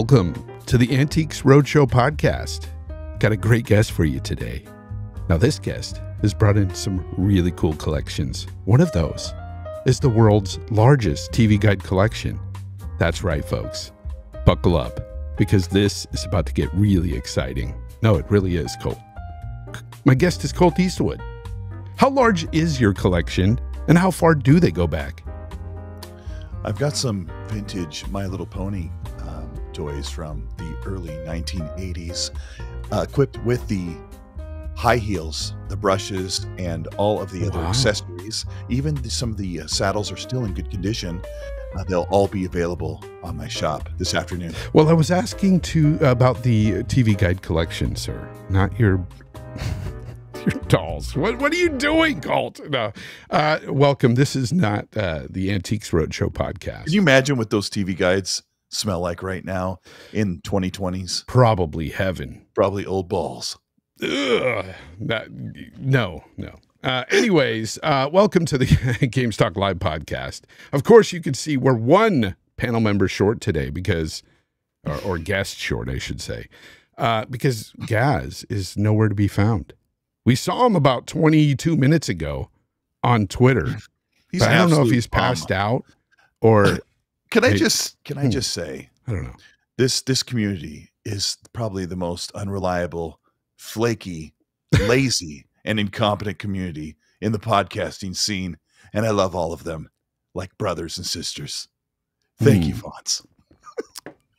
Welcome to the Antiques Roadshow podcast. Got a great guest for you today. Now, this guest has brought in some really cool collections. One of those is the world's largest TV guide collection. That's right, folks. Buckle up because this is about to get really exciting. No, it really is, Colt. My guest is Colt Eastwood. How large is your collection and how far do they go back? I've got some vintage My Little Pony toys from the early 1980s, uh, equipped with the high heels, the brushes, and all of the other Wow. accessories. Even the, some of the uh, saddles are still in good condition. Uh, they'll all be available on my shop this afternoon. Well, I was asking to about the TV guide collection, sir, not your your dolls. What what are you doing, Colt? No. Uh, welcome. This is not uh, the Antiques Roadshow podcast. Can you imagine with those TV guides smell like right now in 2020s? Probably heaven. Probably old balls. Ugh, that, no, no. Uh, anyways, uh, welcome to the Games Talk Live podcast. Of course, you can see we're one panel member short today because, or, or guest short, I should say, uh, because Gaz is nowhere to be found. We saw him about 22 minutes ago on Twitter. I don't know if he's passed out or Can I just can I hmm. just say I don't know. this this community is probably the most unreliable, flaky, lazy, and incompetent community in the podcasting scene, and I love all of them like brothers and sisters. Thank you, Hmm. Fonz.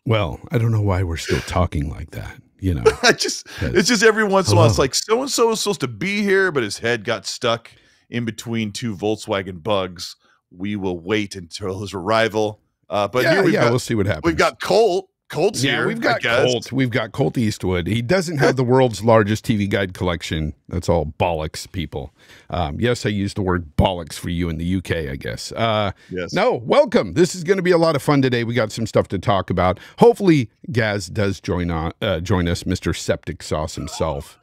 Well, I don't know why we're still talking like that. You know, I just it's just every once in a while it's like so and so is supposed to be here, but his head got stuck in between two Volkswagen bugs. We will wait until his arrival. Uh, but yeah, yeah, got we'll see what happens. we've got Colt. Colt's Yeah, here. we've got. Colt. We've got Colt Eastwood. He doesn't have the world's largest TV guide collection. That's all bollocks, people. Um, yes, I used the word bollocks for you in the UK, I guess. Uh, Yes. no, welcome. This is going to be a lot of fun today. We got some stuff to talk about. Hopefully, Gaz does join on, uh, join us, Mr. Septic Sauce himself.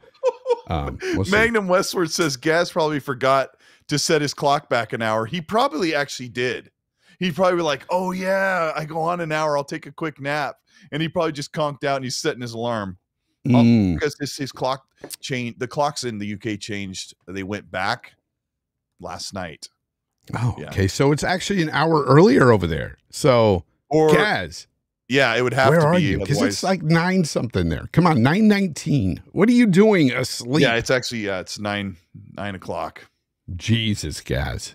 Um, we'll. Magnum Westward says Gaz probably forgot to set his clock back an hour. He probably actually did. He'd probably be like, "Oh yeah, I go on an hour. I'll take a quick nap," and he probably just conked out and he's setting his alarm Mm, because his, his clock changed. The clocks in the UK changed. They went back last night. oh, yeah. okay. So it's actually an hour earlier over there. So, Or Gaz, yeah, it would have where to are be. you? Because it's like nine something there. Come on, nine nineteen. What are you doing asleep? yeah, it's actually yeah, it's nine nine o'clock. Jesus, Gaz,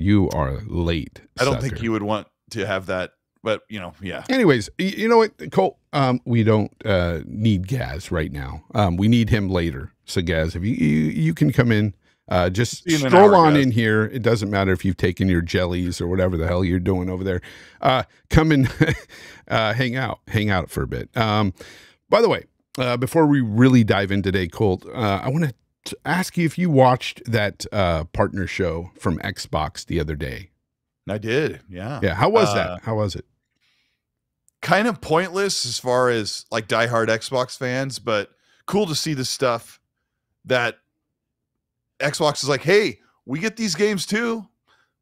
you are late. I don't think you would want to have that, but you know, yeah. Anyways, you know what, Colt? Um, we don't uh, need Gaz right now. Um, we need him later. So, Gaz, if you you, you can come in, uh, just in stroll hour, on Gaz. in here. It doesn't matter if you've taken your jellies or whatever the hell you're doing over there. Uh, come and uh, hang out, hang out for a bit. Um, by the way, uh, before we really dive in today, Colt, uh, I want to ask you if you watched that uh, partner show from Xbox the other day. I did. Yeah. Yeah, how was Uh, that? How was it? kind of pointless as far as like diehard Xbox fans, but cool to see the stuff that Xbox is like, hey, we get these games too,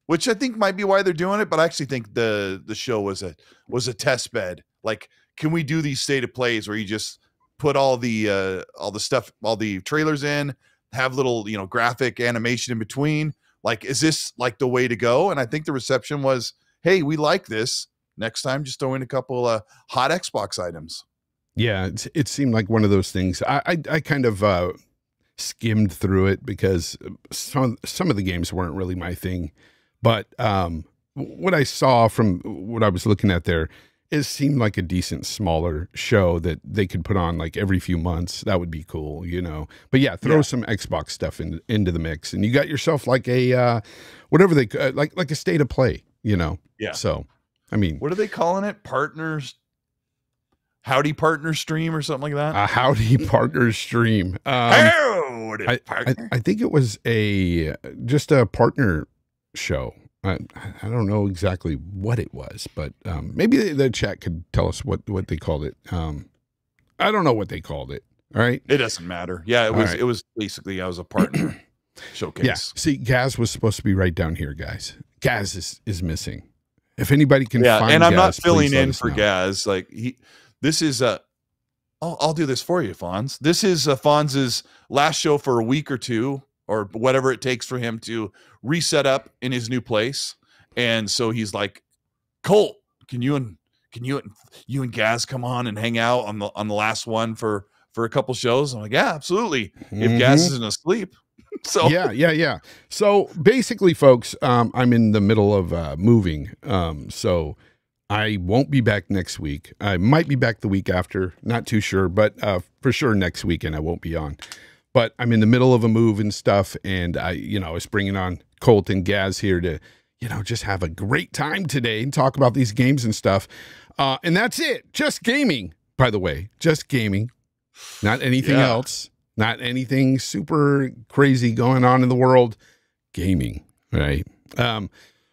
which I think might be why they're doing it. But I actually think the the show was a was a test bed. Like, can we do these state of plays where you just put all the uh all the stuff, all the trailers in, have little, you know, graphic animation in between? Like, is this like the way to go? And I think the reception was, hey, we like this next time just throw in a couple uh, hot xbox items Yeah, it's, it seemed like one of those things. I I, I kind of uh, skimmed through it because some some of the games weren't really my thing, but um, what I saw from what I was looking at there, it seemed like a decent smaller show that they could put on like every few months. That would be cool, you know. But yeah, throw Yeah. some Xbox stuff in, into the mix, and you got yourself like a uh, whatever they uh, like like a state of play, you know. Yeah. So, I mean, what are they calling it partners howdy partner stream or something like that a howdy partner stream. Um, howdy I, I, partner. I think it was a just a partner show. I, I don't know exactly what it was, but um, maybe the, the chat could tell us what, what they called it. Um, I don't know what they called it. All right. it doesn't matter yeah it All was right. it was basically i was a partner showcase Yeah. See, Gaz was supposed to be right down here, guys. Gaz is, is missing. if anybody can yeah, find and I'm not Gaz, please filling in for know. Gaz. Like he, this is a. I'll, I'll do this for you, Fonz. This is uh, Fonz's last show for a week or two, or whatever it takes for him to reset up in his new place. And so he's like, Colt, can you and can you and you and Gaz come on and hang out on the on the last one for for a couple shows? I'm like, yeah, absolutely. If Gaz Mhm. isn't asleep, so yeah, yeah, yeah. So basically, folks, um, I'm in the middle of uh, moving. Um, so I won't be back next week. I might be back the week after, not too sure, but uh, for sure next weekend I won't be on. But I'm in the middle of a move and stuff, and I, you know, I was bringing on Colt and Gaz here to, you know, just have a great time today and talk about these games and stuff. Uh, and that's it. Just gaming, by the way, just gaming, not anything Yeah. else, not anything super crazy going on in the world. Gaming, right? Um,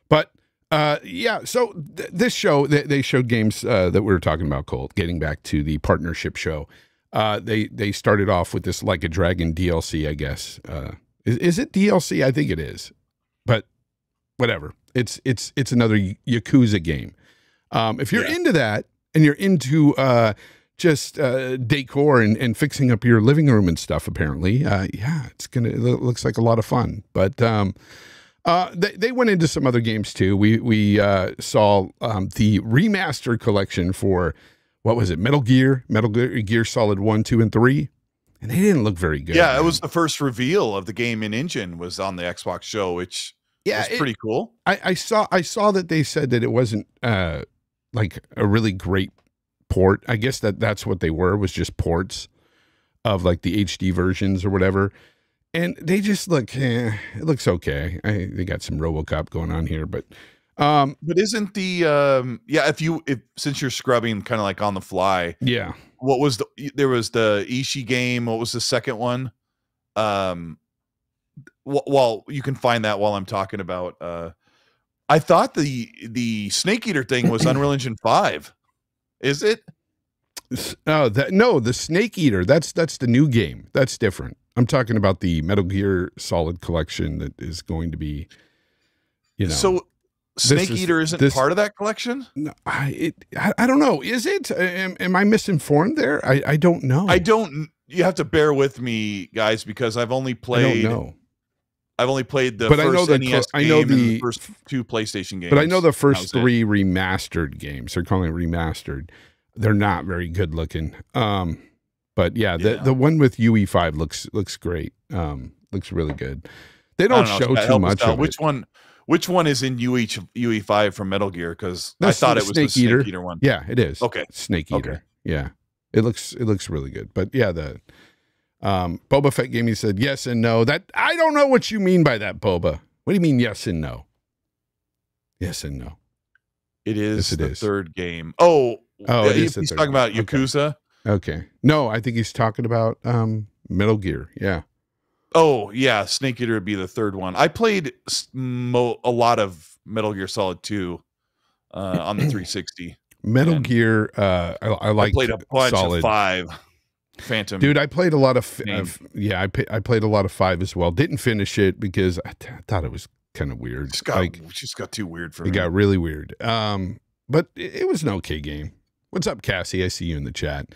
but uh, yeah, so th- this show they, they showed games uh, that we were talking about. Colt, getting back to the partnership show, uh, they they started off with this Like a Dragon DLC, I guess. Uh, is, is it DLC? I think it is, but whatever. It's it's it's another Yakuza game. Um, if you're Yeah. into that and you're into uh, just uh, decor and, and fixing up your living room and stuff, apparently, uh, yeah, it's gonna it looks like a lot of fun. But um, uh, they they went into some other games too. We we uh, saw um, the remaster collection for what was it? Metal Gear, Metal Gear, Gear Solid One, Two, and Three, and they didn't look very good. yeah, it was the first reveal of the game in engine was on the Xbox show, which yeah, was it- pretty cool. I, I saw I saw that they said that it wasn't uh like a really great port. I guess that that's what they were was just ports of like the HD versions or whatever. And they just look eh, it looks okay. I, they got some RoboCop going on here, but um But isn't the um yeah, if you if since you're scrubbing kind of like on the fly, yeah. what was the there was the Ishi game, what was the second one? Um well, you can find that while I'm talking about uh I thought the the Snake Eater thing was Unreal Engine 5. Is it? S- Oh, that no, the Snake Eater. That's that's the new game. That's different. I'm talking about the Metal Gear Solid collection that is going to be you know. So Snake is- Eater isn't this- part of that collection? No, I, it, I I don't know. Is it? Am, am I misinformed there? I, I don't know. I don't you have to bear with me guys because I've only I don't played. I've only played the But I first know the NES I know and the- first two PlayStation games. But I know the first was it. three remastered games. They're calling it remastered. They're not very good looking. Um, but yeah, the Yeah. the one with UE5 looks looks great. Um, looks really good. They I don't, know, show too much of Which it. one? Which one is in UE UE5 from Metal Gear? Because I thought it was Snake the Snake Eater. One. Yeah, it is. Okay. Snake Okay. Eater. Yeah, it looks it looks really good. But yeah, the um, Boba Fett Gaming said yes and no. That I don't know what you mean by that, Boba. What do you mean yes and no? Yes and no. It is Yes, it the is. third game. Oh, Oh, it yeah, he's talking one. about Okay. Yakuza. Okay. No, I think he's talking about um, Metal Gear. Yeah. Oh, yeah, Snake Eater would be the third one. I played mo- a lot of Metal Gear Solid 2 uh, on the 360. Metal Gear. Uh, I, I like I played a bunch solid. of five. Phantom. Dude, I played a lot of, of yeah, I, I played a lot of five as well. Didn't finish it because I, I thought it was kind of weird. just got like just got too weird for it me. got really weird. Um, but it, it was an okay game. What's up, Cassie? I see you in the chat.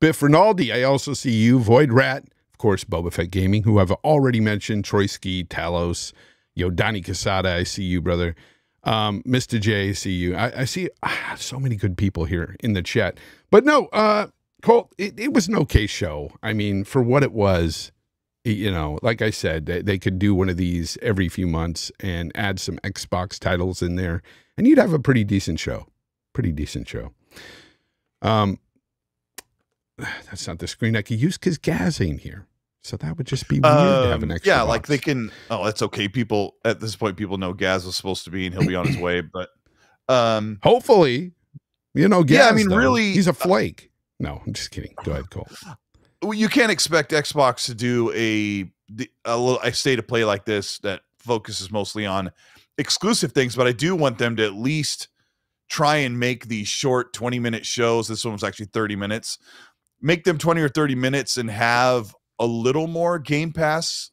Biff Rinaldi, I also see you. Void Rat, of course, Boba Fett Gaming, who I've already mentioned. Troy Ski, Talos, Yodani Casada, I see you, brother. Um, Mr. J, I see you. I, I see ah, so many good people here in the chat. But no, uh, Colt, it, it was an okay show. I mean, for what it was, you know, like I said, they, they could do one of these every few months and add some Xbox titles in there, and you'd have a pretty decent show. Pretty decent show. Um, that's not the screen I could use because Gaz ain't here. So that would just be weird to have an Um, extra. yeah, like they can. Oh, that's okay. People at this point, people know Gaz was supposed to be, and he'll be on his way. But um, Hopefully, you know, Gaz, Yeah, I mean, though, really, he's a flake. No, I'm just kidding. Go ahead, Colt. well, you can't expect Xbox to do a a little a state of play like this that focuses mostly on exclusive things. But I do want them to at least try and make these short 20 minute shows. This one was actually 30 minutes. Make them 20 or 30 minutes and have a little more Game Pass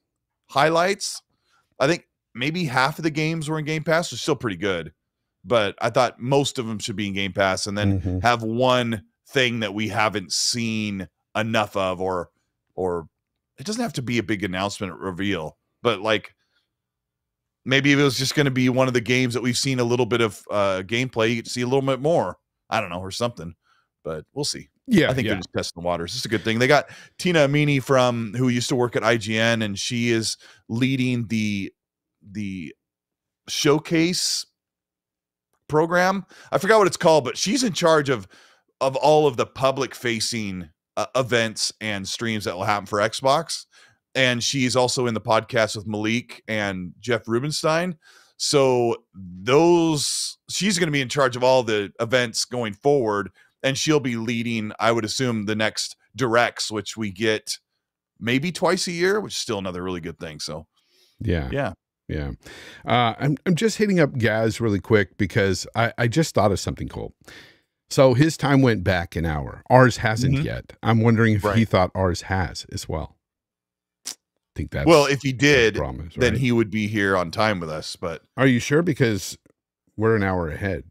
highlights. I think maybe half of the games were in Game Pass, are still pretty good. but I thought most of them should be in Game Pass, and then Mhm. have one thing that we haven't seen enough of, or or it doesn't have to be a big announcement or reveal, but like maybe it was just going to be one of the games that we've seen a little bit of uh gameplay, you see a little bit more. I don't know, or something, but we'll see. Yeah, I think yeah. they're just testing the waters. It's a good thing. They got Tina Amini from who used to work at IGN, and she is leading the the showcase program. I forgot what it's called, but she's in charge of of all of the public facing uh, events and streams that will happen for Xbox. And she's also in the podcast with Malik and Jeff Rubenstein. So those she's going to be in charge of all the events going forward and she'll be leading I would assume the next directs which we get maybe twice a year, which is still another really good thing. So, yeah, yeah. Yeah. Uh, I'm, I'm just hitting up Gaz really quick because I, I just thought of something cool. So his time went back an hour. Ours hasn't Mhm. yet. I'm wondering if he thought ours has as well. I think that's well, if he did, problem is, then right? he would be here on time with us, but Are you sure? Because we're an hour ahead.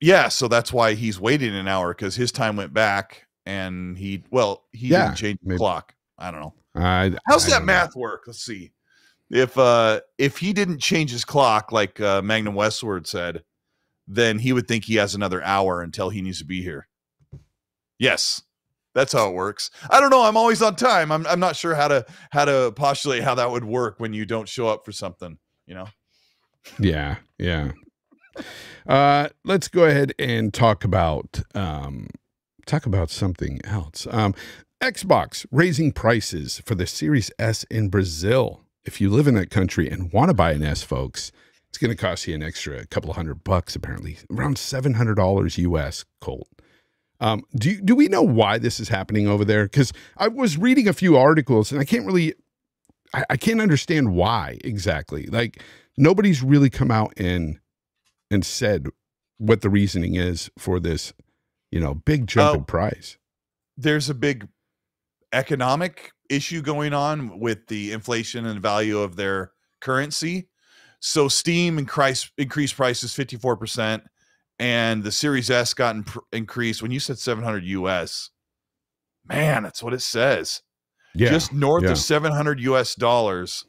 Yeah, so that's why he's waiting an hour because his time went back and he well he Yeah, didn't change the maybe. clock. I don't know. I, How's I that don't know. math work? Let's see. If uh if he didn't change his clock like uh, Magnum Westward said, then he would think he has another hour until he needs to be here. Yes. That's how it works. I don't know. I'm always on time. I'm I'm not sure how to how to postulate how that would work when you don't show up for something, you know. Yeah, yeah. Uh, let's go ahead and talk about um, talk about something else. Um, Xbox raising prices for the Series S in Brazil. If you live in that country and want to buy an S, folks, it's going to cost you an extra couple hundred bucks. Apparently, around seven hundred dollars US. Colt. Um, do do we know why this is happening over there? Because I was reading a few articles and I can't really, I, I can't understand why exactly. Like nobody's really come out and and said what the reasoning is for this, you know, big jump Oh. in price. there's a big economic issue going on with the inflation and value of their currency. So Steam increased increased prices 54% and the Series S got imp- increased when you said 700 US. Man, that's what it says. Yeah. Just north yeah. of 700 US dollars.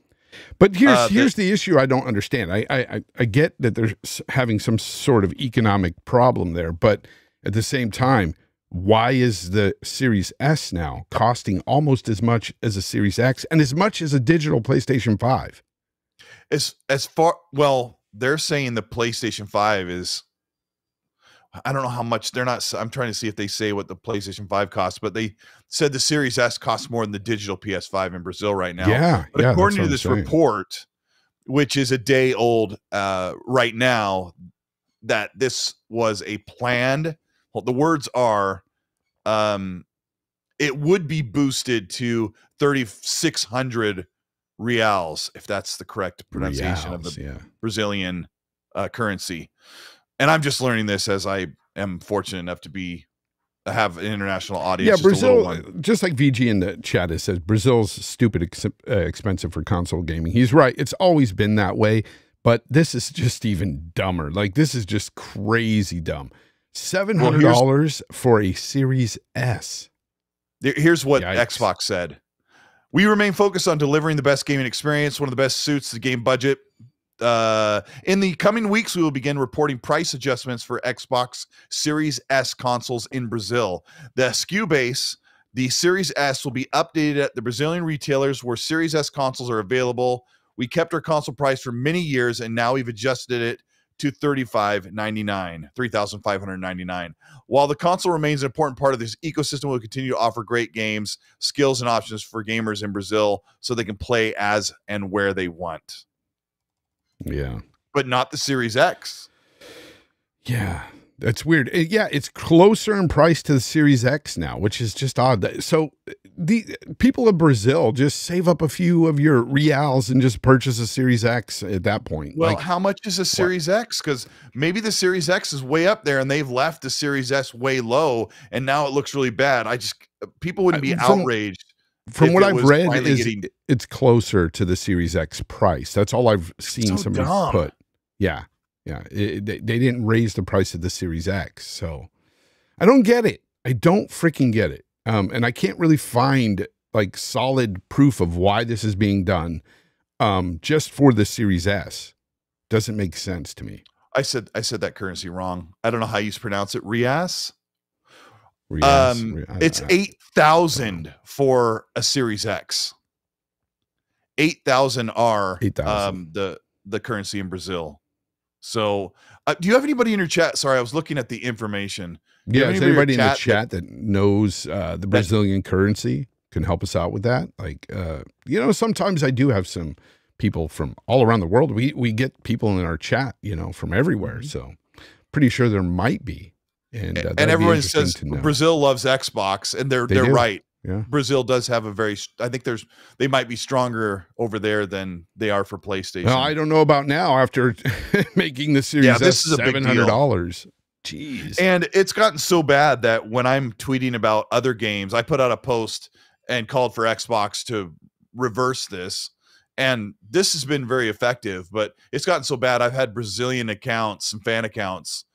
But here's Uh, the- here's the issue I don't understand. I, I I- I get that they're having some sort of economic problem there, but at the same time, why is the Series S now costing almost as much as a Series X and as much as a digital PlayStation 5? As as far well, they're saying the PlayStation 5 is I don't know how much they're not I'm trying to see if they say what the PlayStation 5 costs, but they said the Series S costs more than the digital PS5 in Brazil right now. yeah, But yeah. according to this report, which is a day old uh, right now, that this was a planned. Well, the words are, um, it would be boosted to thirty six hundred reals, if that's the correct pronunciation of the yeah. Brazilian uh, currency. And I'm just learning this as I am fortunate enough to be have an international audience. Yeah, just Brazil, one. just like VG in the chat has said, Brazil's stupid ex- uh, expensive for console gaming. He's right. It's always been that way, but this is just even dumber. Like, this is just crazy dumb. $700 for a Series S. Here's what Yikes. Xbox said. We remain focused on delivering the best gaming experience, one of the best suits the game budget. Uh, in the coming weeks, we will begin reporting price adjustments for Xbox Series S consoles in Brazil. The SKU base, the Series S, will be updated at the Brazilian retailers where Series S consoles are available. We kept our console price for many years, and now we've adjusted it to $35.99, $3,599. While the console remains an important part of this ecosystem, we'll continue to offer great games, skills, and options for gamers in Brazil so they can play as and where they want, Yeah. but not the Series X. Yeah. That's weird. Uh, Yeah, it's closer in price to the Series X now, which is just odd. So the people of Brazil just save up a few of your reals and just purchase a Series X at that point. Well, like, how much is a Series X? Because maybe the Series X is way up there and they've left the Series S way low and now it looks really bad. I just, people wouldn't be I- from- outraged. From what I've read, is getting- it's closer to the Series X price. That's all I've seen so somebody dumb. put. Yeah, Yeah, it, they, they didn't raise the price of the Series X, so I don't get it. I don't freaking get it. Um, and I can't really find like solid proof of why this is being done. Um, just for the Series S doesn't make sense to me. I said I said that currency wrong. I don't know how you pronounce it. Rias. Um, it's eight thousand for a Series X. Eight thousand are 8,000. um, the the currency in Brazil. So, uh, do you have anybody in your chat? Sorry, I was looking at the information. you Yeah, is anybody in in the chat chat that, knows uh, the Brazilian currency can help us out with that? Like, uh, you know, sometimes I do have some people from all around the world. We we get people in our chat, you know, from everywhere. Mhm. So, pretty sure there might be. And uh, and everyone says. Brazil loves Xbox, and they're They they are right. Yeah. Brazil does have a very. I think there's they might be stronger over there than they are for PlayStation. Well, I don't know about now after making the series Yeah, this is a big seven hundred dollars. Jeez. And it's gotten so bad that when I'm tweeting about other games, I put out a post and called for Xbox to reverse this. And this has been very effective, but it's gotten so bad. I've had Brazilian accounts and fan accounts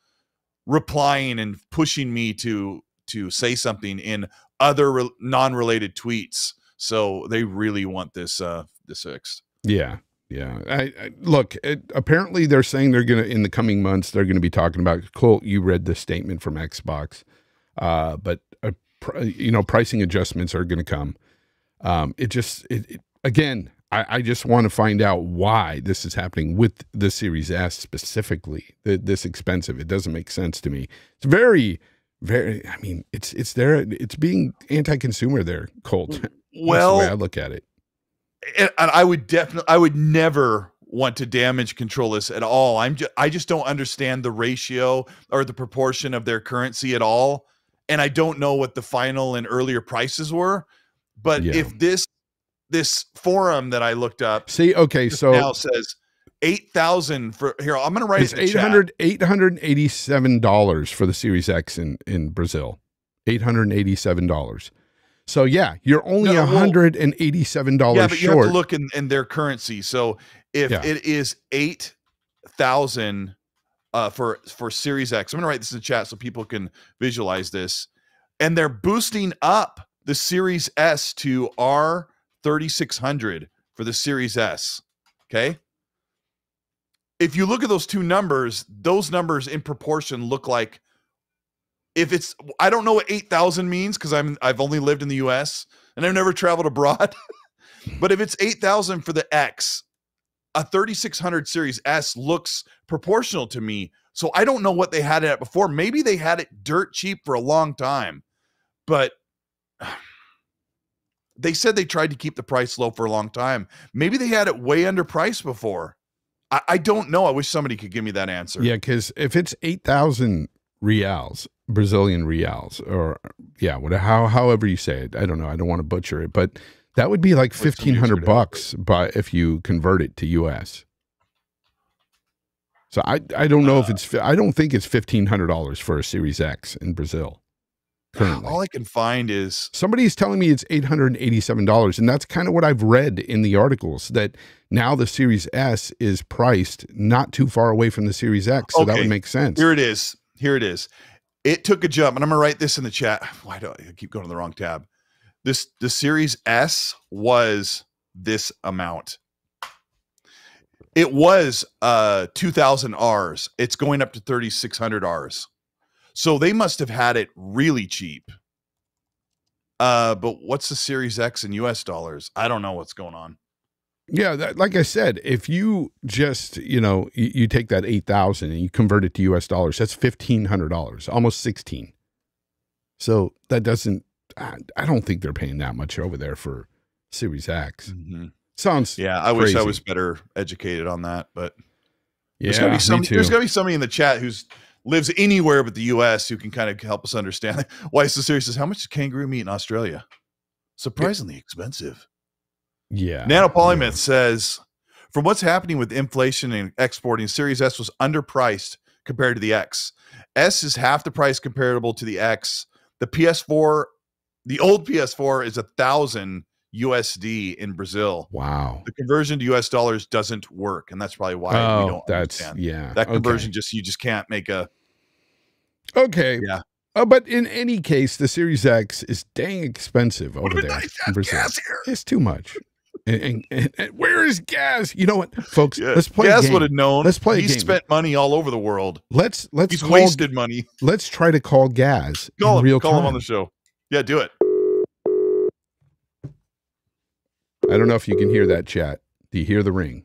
replying and pushing me to to say something in other re- non-related tweets. So they really want this uh this fixed. Yeah, yeah. I, I look. It, apparently, they're saying they're gonna in the coming months they're gonna be talking about. Colt, you read the statement from Xbox, uh, but uh, pr- you know pricing adjustments are gonna come. Um, it just it, it again. I, I just want to find out why this is happening with the Series S specifically. th- This expensive. It doesn't make sense to me. It's very, very. I mean, it's it's there. It's being anti-consumer there, Colt. Mm, That's the Well, way I look at it. and, and I would definitely, I would never want to damage control this at all. I'm just, I just don't understand the ratio or the proportion of their currency at all, and I don't know what the final and earlier prices were. But Yeah. if this this forum that I looked up See, okay, so now says eight thousand for here, I'm going to write It's it in the chat. 800 887 dollars for the Series X in in Brazil. Eight hundred eighty-seven dollars. So yeah, you're only No, hundred and eighty-seven dollars Yeah, but you have short. to look in, in their currency. So if Yeah. it is eight thousand uh, for for Series X, I'm gonna write this in the chat so people can visualize this. And they're boosting up the Series S to R thirty six hundred for the Series S. Okay. If you look at those two numbers, those numbers in proportion look like if it's I don't know what 8000 means because I'm I've only lived in the US and I've never traveled abroad. but if it's 8000 for the X, a 3600 series S looks proportional to me. So I don't know what they had it at before. Maybe they had it dirt cheap for a long time. But they said they tried to keep the price low for a long time. Maybe they had it way underpriced before. I, I don't know. I wish somebody could give me that answer. yeah, because if it's eight thousand reals, Brazilian reals, or yeah, whatever, how however you say it, I don't know. I don't want to butcher it, but that would be like somebody fifteen who's hundred good at it. bucks, by if you convert it to US. So I I don't know if Uh, it's I don't think it's fifteen hundred dollars for a Series X in Brazil currently. All I can find is Somebody's telling me it's eight hundred and eighty-seven dollars, and that's kind of what I've read in the articles. That now the Series S is priced not too far away from the Series X, so that would make sense. Here it is. Here it is. It took a jump, and I'm gonna write this in the chat. Why do I keep going to the wrong tab? This the Series S was this amount. It was uh 2000 Rs. It's going up to 3600 Rs. So they must have had it really cheap. Uh, but what's the Series X in US dollars? I don't know what's going on. Yeah, that, like I said, if you just you know you, you take that eight thousand and you convert it to U.S. dollars, that's fifteen hundred dollars, almost sixteen. So that doesn't. I, I don't think they're paying that much over there for Series X. Sounds Yeah, I wish I was better educated on that, but yeah, There's gotta be me some. too. There's gotta be somebody in the chat who's lives anywhere but the U.S. who can kind of help us understand why it's so serious. Says how much is kangaroo meat in Australia? Surprisingly expensive. yeah, Nanopolymath says, from what's happening with inflation and exporting, Series S was underpriced compared to the X. S is half the price comparable to the X. The PS4, the old PS4 is a thousand USD in Brazil. Wow. The conversion to US dollars doesn't work, and that's probably why we Oh, don't that's understand. yeah. That okay. conversion just you just can't make a Okay. Yeah. Uh, but in any case, the Series X is dang expensive over there. nice in Brazil. Gaz. It's too much. And, and, and- and where is Gaz? You know what, folks? Yeah. Let's play. Gaz would have known. Let's play He spent money all over the world. Let's let's He's call. wasted money. Let's try to call Gaz Call him. real Call time. him on the show. Yeah, do it. I don't know if you can hear that chat. Do you hear the ring?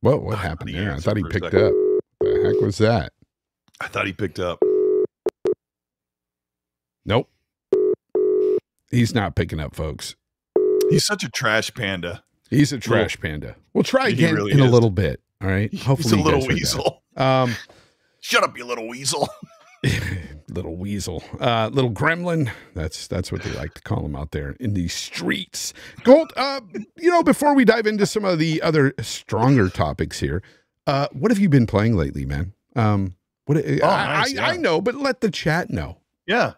Whoa, what happened he there? I thought he picked up. The heck was that? I thought he picked up. Nope. He's not picking up, folks. He's such a trash panda. He's a trash panda. We'll try He again really in a is. little bit. All right. He's Hopefully, a you little heard that. weasel. Um, Shut up, you little weasel. little weasel, uh, little gremlin. That's that's what they like to call him out there in these streets. Gold. Uh, you know, before we dive into some of the other stronger topics here, uh, what have you been playing lately, man? Um, what? I, nice, I, I know, but let the chat know. Yeah.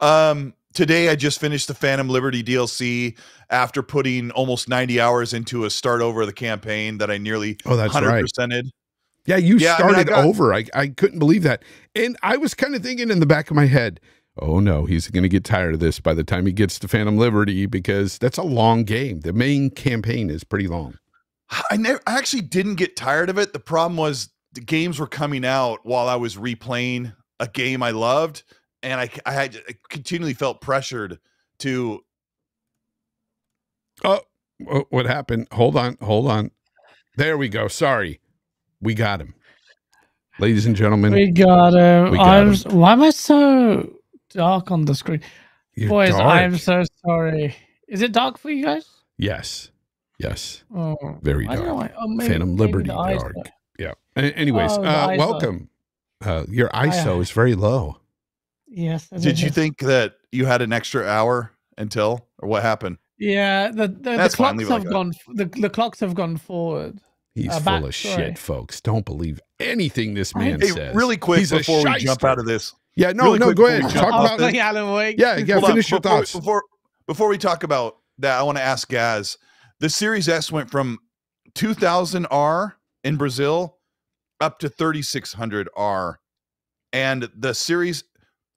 Um, today I just finished the Phantom Liberty DLC after putting almost 90 hours into a start over of the campaign that I nearly Oh, that's right. 100%ed. Yeah, you Yeah, I mean, I started over. I, I couldn't believe that. And I was kind of thinking in the back of my head, oh no, he's going to get tired of this by the time he gets to Phantom Liberty because that's a long game. The main campaign is pretty long. I never I actually didn't get tired of it. The problem was the games were coming out while I was replaying a game I loved, and I I, had, I continually felt pressured to. Oh, what happened? Hold on, hold on. There we go. Sorry. We got him. Ladies and gentlemen, We got him. We got I'm. him. Why am I so dark on the screen, you're boys? dark. I'm so sorry. Is it dark for you guys? Yes. Yes. Oh, Very I don't know dark. why- oh, maybe- Phantom maybe Liberty the dark. are- Yeah. A- anyways, Oh, uh, welcome. Uh, your ISO I- is very low. Yes. it Did you is. think that you had an extra hour until, or what happened? Yeah, the the, the clocks have like gone. The, the clocks have gone forward. He's Uh, full of sorry. shit, folks. Don't believe anything this man Hey, says. really quick He's before we jump out of this. Yeah, no, really no, go ahead. Talk jump I was off about like Alan Wake. Yeah, yeah. Hold on, finish your before, thoughts. before before we talk about that. I want to ask Gaz. The Series S went from 2000R in Brazil up to 3600R, and the Series.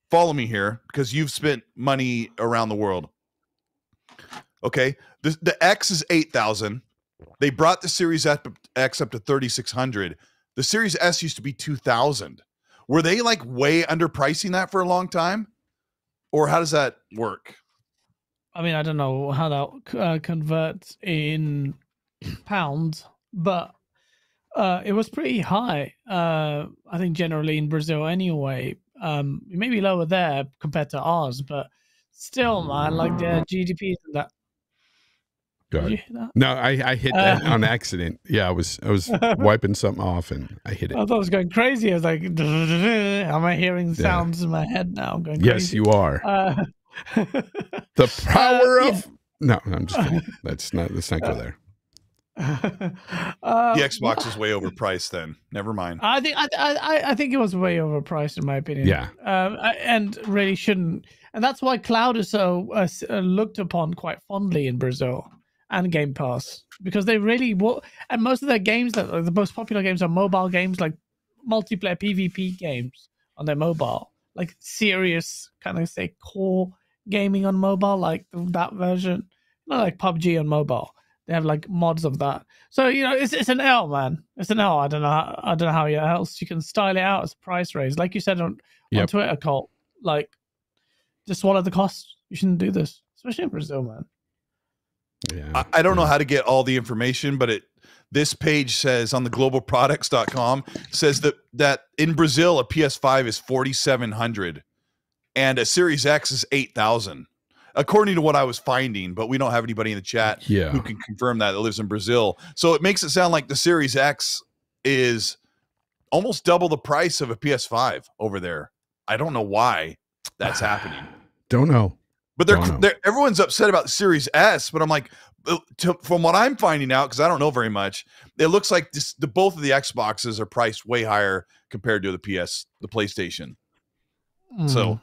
Follow me here because you've spent money around the world. Okay, the the X is 8000. They brought the Series X up to 3600. The Series S used to be 2000. Were they like way underpricing that for a long time? Or how does that work? I mean, I don't know how that uh, converts in pounds, but uh, it was pretty high. Uh, I think generally in Brazil, anyway. Um, it may be lower there compared to ours, but still, man, like their GDP and that. Go Did you hear that? No, I, I hit that Uh, on accident. Yeah, I was I was wiping something off and I hit it. I thought it was going crazy. I was like, am I hearing Yeah. sounds in my head now? I'm going Yes, crazy. you are. Uh, The power yeah. of no, I'm just kidding. That's not let's not go there. uh, The Xbox is way overpriced then. Never mind. I think I, I I think it was way overpriced in my opinion. Yeah. um, I- and really shouldn't. And that's why cloud is so uh, uh, looked upon quite fondly in Brazil and Game Pass because they really what and most of their games that the most popular games are mobile games like multiplayer PvP games on their mobile, like serious kind of say core gaming on mobile, like that version, not like PUBG on mobile. They have like mods of that. So you know, it's it's an L, man. It's an L. I don't know. How, I don't know how else you can style it out as a price raise, like you said on on Twitter, Colt. Like, just swallow the cost. You shouldn't do this, especially in Brazil, man. Yeah. I, I don't know how to get all the information, but it this page says on the globalproducts.com says that that in Brazil a PS5 is 4700 and a Series X is 8000. According to what I was finding, but we don't have anybody in the chat Yeah. who can confirm that that lives in Brazil. So it makes it sound like the Series X is almost double the price of a PS5 over there. I don't know why that's happening. Don't know. But they're, they're everyone's upset about Series S, but I'm like, uh, to, from what I'm finding out, because I don't know very much, it looks like this, the both of the Xboxes are priced way higher compared to the PS, the PlayStation. Mm. So,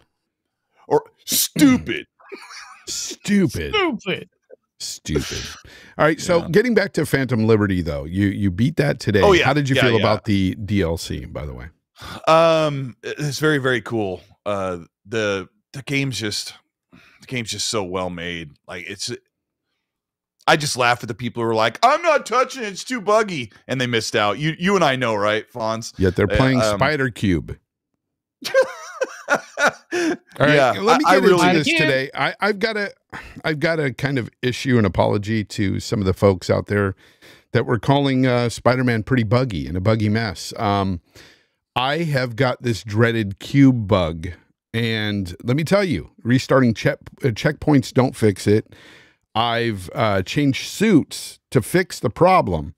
or stupid. Stupid. stupid. Stupid. All right. So Yeah. getting back to Phantom Liberty, though, you you beat that today. Oh, yeah. How did you Yeah, feel yeah. about the DLC? By the way. Um, it's very very cool. Uh, the the game's just the game's just so well made. Like it's. I just laugh at the people who are like, "I'm not touching it; it's too buggy," and they missed out. You you and I know, right, Fonz? Yet they're Uh, playing um, Spider Cube. All All right, yeah, let me I, I get really into this Thank you. today. I, I've got a, I've got a kind of issue and apology to some of the folks out there that were calling uh, Spider-Man pretty buggy and a buggy mess. Um, I have got this dreaded cube bug, and let me tell you, restarting check uh, checkpoints don't fix it. I've uh, changed suits to fix the problem,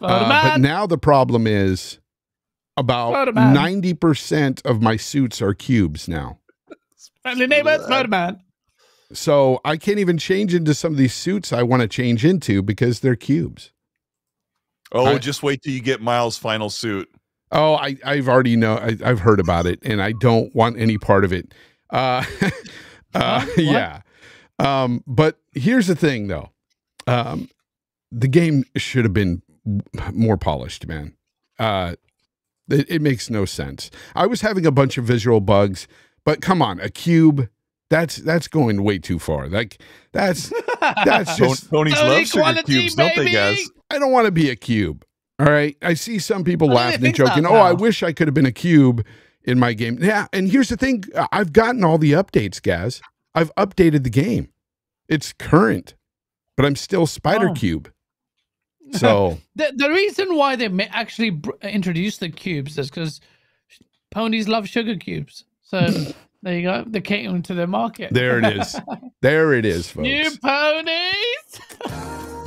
uh, but now the problem is about ninety percent of my suits are cubes now. Friendly neighbor, Spider-Man. So I can't even change into some of these suits I want to change into because they're cubes. Oh, I- just wait till you get Miles' final suit. Oh, I, I've already know. I, I've heard about it, and I don't want any part of it. Uh, uh, What? yeah. Um, but here's the thing, though. Um, the game should have been more polished, man. Uh, it, it makes no sense. I was having a bunch of visual bugs, but come on, a cube. That's that's going way too far. Like that's that's Ton- just Tony's Only love sugar quality, cubes, don't they, guys? I don't want to be a cube. All right. I see some people What laughing and joking. Oh, I wish I could have been a cube in my game. Yeah. And here's the thing I've gotten all the updates, guys. I've updated the game. It's current, but I'm still Spider Oh. Cube. So, The, the reason why they actually br- introduced the cubes is because ponies love sugar cubes. So there you go. They're catering to their market. there it is. There it is, folks. New ponies.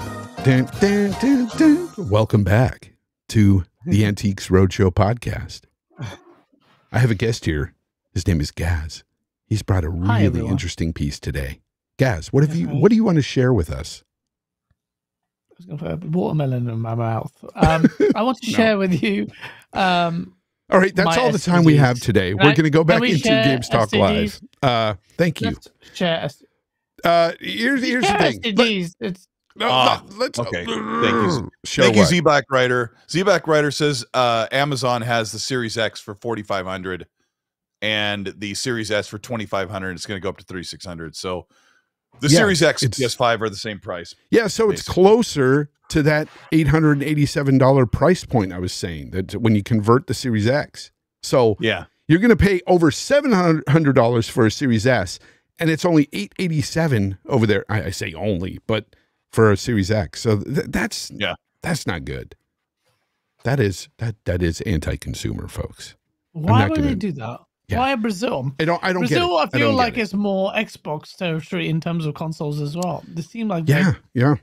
Dun, dun, dun. Welcome back to the Antiques Roadshow podcast. I have a guest here. His name is Gaz. He's brought a really everyone. interesting piece today. Gaz, what have you what do you want to share with us? I was going to put a watermelon in my mouth. Um, I want to No. share with you. Um, All right, that's all the time we have today. We're going to go back into Games Talk Live. Uh, thank you. let's share. Uh, here's here's the share thing. Let, STDs. It's no, Ah, let's okay. Thank you. Show Thank what? you, Zback Writer. Zback Writer says uh, Amazon has the Series X for forty five hundred, and the Series S for twenty five hundred. It's going to go up to thirty six hundred. So the Yeah, Series X and it's- PS5 are the same price. Yeah, so it's closer to that eight hundred and eighty-seven dollar price point I was saying that when you convert the Series X. So Yeah, you're going to pay over seven hundred dollars for a Series S, and it's only eight eighty-seven over there. I, I say only, but for a Series X, so th- that's Yeah. that's not good. That is that that is anti-consumer, folks. why not would they gonna- do that? Yeah. Why Brazil? I don't I don't Brazil, get it. I feel don't like it. it's more Xbox territory in terms of consoles as well. They seem like they- Yeah, yeah,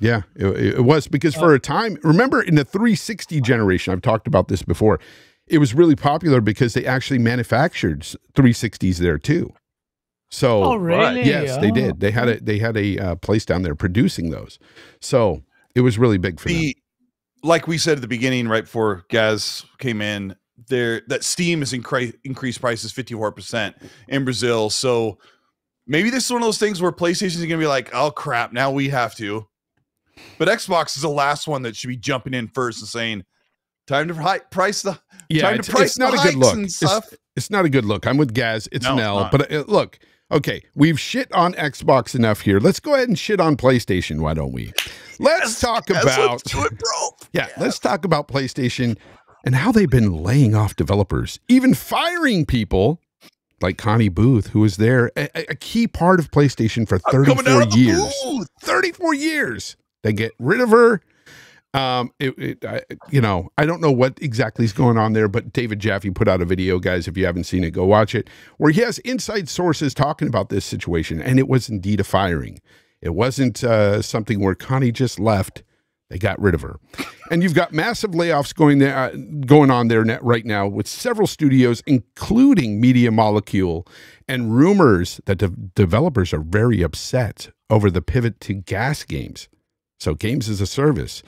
yeah. It, it was because Uh, for a time, remember in the 360 generation, I've talked about this before. It was really popular because they actually manufactured 360s there too. So Oh really? yes, they Oh. did. They had a they had a uh, place down there producing those. So it was really big for them. the like we said at the beginning, right before Gaz came in, there that Steam has incre- increased prices fifty four percent in Brazil. So maybe this is one of those things where PlayStation is going to be like, "Oh crap, now we have to." But Xbox is the last one that should be jumping in first and saying, "Time to hi- price the Yeah, time it's, to price it's not the a good look. It's, it's not a good look. I'm with Gaz. It's No, an L. not. But uh, look, okay, we've shit on Xbox enough here. Let's go ahead and shit on PlayStation. Why don't we? Let's talk Yes, about let's it, bro. Yeah, let's talk about PlayStation and how they've been laying off developers, even firing people like Connie Booth, who was there, a, a- key part of PlayStation for I'm coming 34 out of the years. booth. 34 years. They get rid of her. Um, it, it I, you know, I don't know what exactly is going on there, but David Jaffe put out a video, guys. If you haven't seen it, go watch it, where he has inside sources talking about this situation, and it was indeed a firing. It wasn't uh, something where Connie just left; they got rid of her. And you've got massive layoffs going there, uh, going on there net right now with several studios, including Media Molecule, and rumors that de- developers are very upset over the pivot to gas games. So games as a service.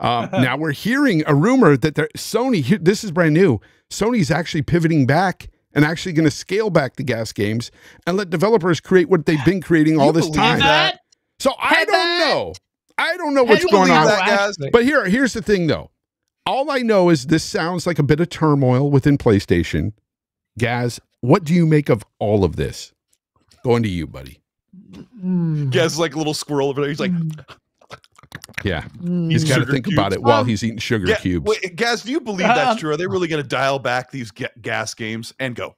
Um, now we're hearing a rumor that Sony. This is brand new. Sony's actually pivoting back and actually going to scale back the gas games and let developers create what they've been creating all You this time. that? So I don't Pivot! know. I don't know what's Hey, going believe on. that, guys? actually. But here, here's the thing, though. All I know is this sounds like a bit of turmoil within PlayStation. Gaz, what do you make of all of this? Going to you, buddy. Mm. Gaz like a little squirrel over there. He's like, Yeah, Mm. he's got to Sugar think about it while Um, he's eating sugar "Ga- cubes. wait, Gaz, do you believe that's Um, true? Are they really going to dial back these ga- gas games and go?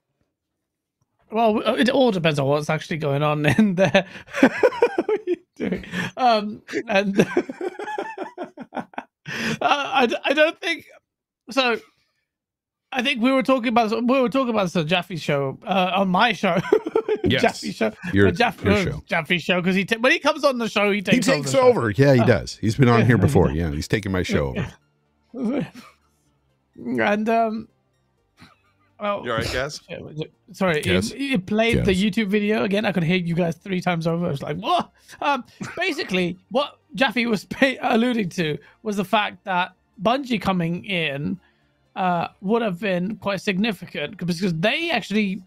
Well, it all depends on what's actually going on in there. what are you doing? Um, and uh, I, d- I don't think so. I think we were talking about we were talking about this on Jaffe's show uh, on my show. Yes. Jaffe show. Your, Uh, Jaff- your uh, show. Jaffe's show because he ta- when he comes on the show he He takes takes over. over. Yeah, he Uh, does. He's been on here before. Yeah, he's taking my show over. and um, well, You all right, Gaz? Sorry, Yes. it, it played the YouTube video again. I could hear you guys three times over. I was like, what? Um, basically, what Jaffe was pay- alluding to was the fact that Bungie coming in uh, would have been quite significant because they actually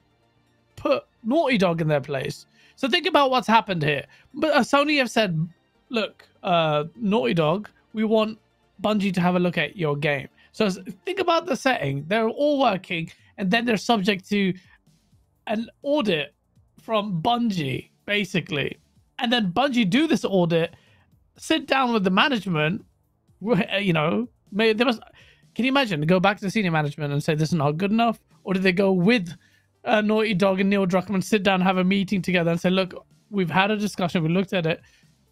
put Naughty Dog in their place. So think about what's happened here. But uh, Sony have said, look, uh, Naughty Dog, we want Bungie to have a look at your game. So think about the setting. They're all working, and then they're subject to an audit from Bungie, basically. And then Bungie do this audit, sit down with the management, uh, you know, they must. Can you imagine? Go back to senior management and say this is not good enough, or do they go with uh, Naughty Dog and Neil Druckmann, sit down, have a meeting together, and say, look, we've had a discussion, we looked at it,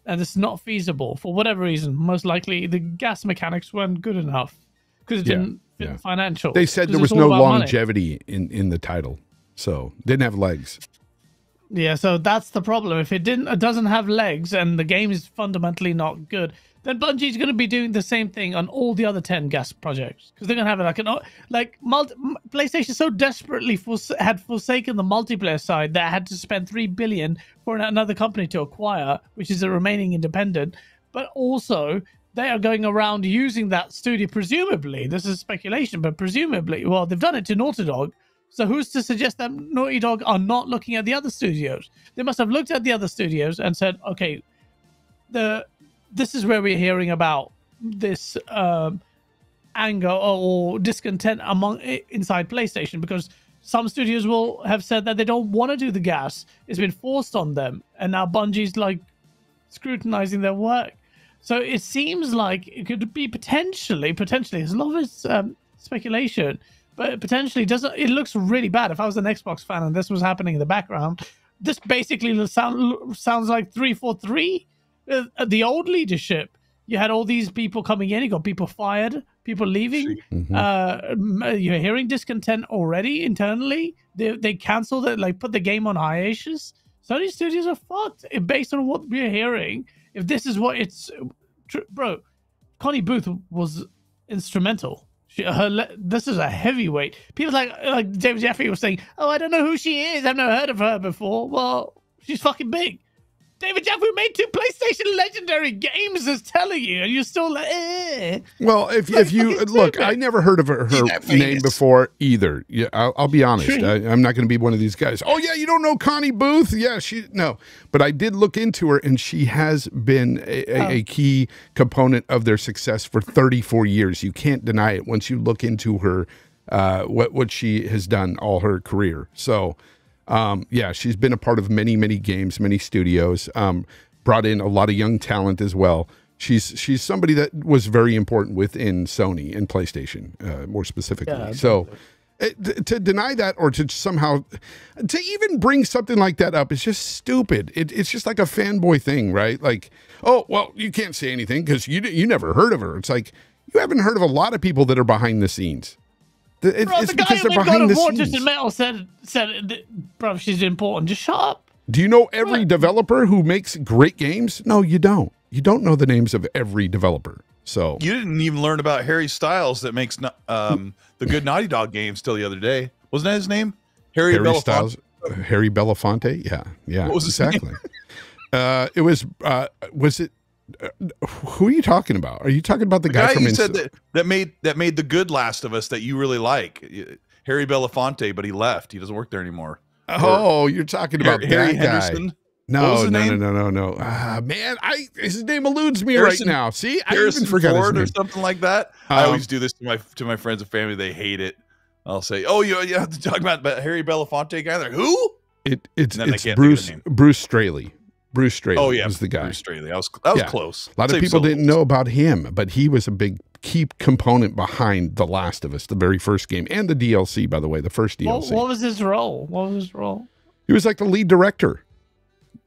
and it's not feasible for whatever reason. Most likely, the gas mechanics weren't good enough because it Yeah, didn't fit yeah. financial. They said there was no about money. longevity in in the title, so didn't have legs. Yeah, so that's the problem. If it didn't, it doesn't have legs, and the game is fundamentally not good, then Bungie's going to be doing the same thing on all the other ten gas projects because they're going to have it like an like multi, PlayStation so desperately fors- had forsaken the multiplayer side that had to spend three billion for another company to acquire, which is a remaining independent, but also. They are going around using that studio, presumably. This is speculation, but presumably, well, they've done it to Naughty Dog, so who's to suggest that Naughty Dog are not looking at the other studios? They must have looked at the other studios and said, okay, the this is where we're hearing about this um, anger or discontent among inside PlayStation because some studios will have said that they don't want to do the gas. It's been forced on them, and now Bungie's like scrutinizing their work. So it seems like it could be potentially, potentially, as long as um, speculation, but potentially doesn't. It looks really bad. If I was an Xbox fan and this was happening in the background, this basically sound, sounds like three four three. Uh, the old leadership, you had all these people coming in. You got people fired, people leaving. Mhm. Uh, you're hearing discontent already internally. They they cancelled it, like put the game on hiatus. Sony studios are fucked. Based on what we're hearing, if this is what it's, tr- bro, Connie Booth was instrumental. She, her, le- this is a heavyweight. People like like David Jaffe was saying, "Oh, I don't know who she is. I've never heard of her before." Well, she's fucking big. David Jaffe made two PlayStation legendary games, is telling you, and you're still like, eh. Well, if if you look. I never heard of her, her name before either. Yeah, I'll, I'll be honest. I, I'm not going to be one of these guys. Oh yeah, you don't know Connie Booth? Yeah, she no. But I did look into her, and she has been a, a, Oh. a key component of their success for 34 years. You can't deny it once you look into her, uh, what what she has done all her career. So, um, yeah, she's been a part of many many games, many studios. Um, brought in a lot of young talent as well. She's she's somebody that was very important within Sony and PlayStation, uh, more specifically. Yeah, so. it- to deny that or to somehow to even bring something like that up is just stupid. It, it's just like a fanboy thing, right? Like, oh well, you can't say anything because you you never heard of her. It's like you haven't heard of a lot of people that are behind the scenes. Th- it- Bro, it's the guy because who they're made God behind of the War scenes. Twisted Metal said, said, bro, she's important. Just shut up. Do you know every What? developer who makes great games? No, you don't. You don't know the names of every developer. So You didn't even learn about Harry Styles that makes um, the good Naughty Dog games till the other day. Wasn't that his name? Harry, Harry Belafonte? Styles, Harry Belafonte. Yeah, yeah, What was his name? exactly. uh, it was uh, was it Who are you talking about? Are you talking about the, The guy, guy from you Ins- said that, that made that made the good Last of Us that you really like, Harry Belafonte, but he left. He doesn't work there anymore. Oh, you're talking about Harry that guy. Henderson, No, no, no, no, no, no. Ah, man, I his name eludes me Harrison- right now. See, I Harrison even forgot Ford or his name. something like that. I Um, always do this to my to my friends and family. They hate it. I'll say, "Oh, you, you have to talk about, about Harry Belafonte guy." They're who? It, it's I it's can't think of Bruce. Bruce Straley. Bruce Straley Oh yeah, was the guy. Bruce Straley. I was that was Yeah. close. A lot of Same people didn't know about him, but he was a big key component behind The Last of Us, the very first game, and the DLC, by the way, the first DLC. what was his role? What was his role? he was like the lead director.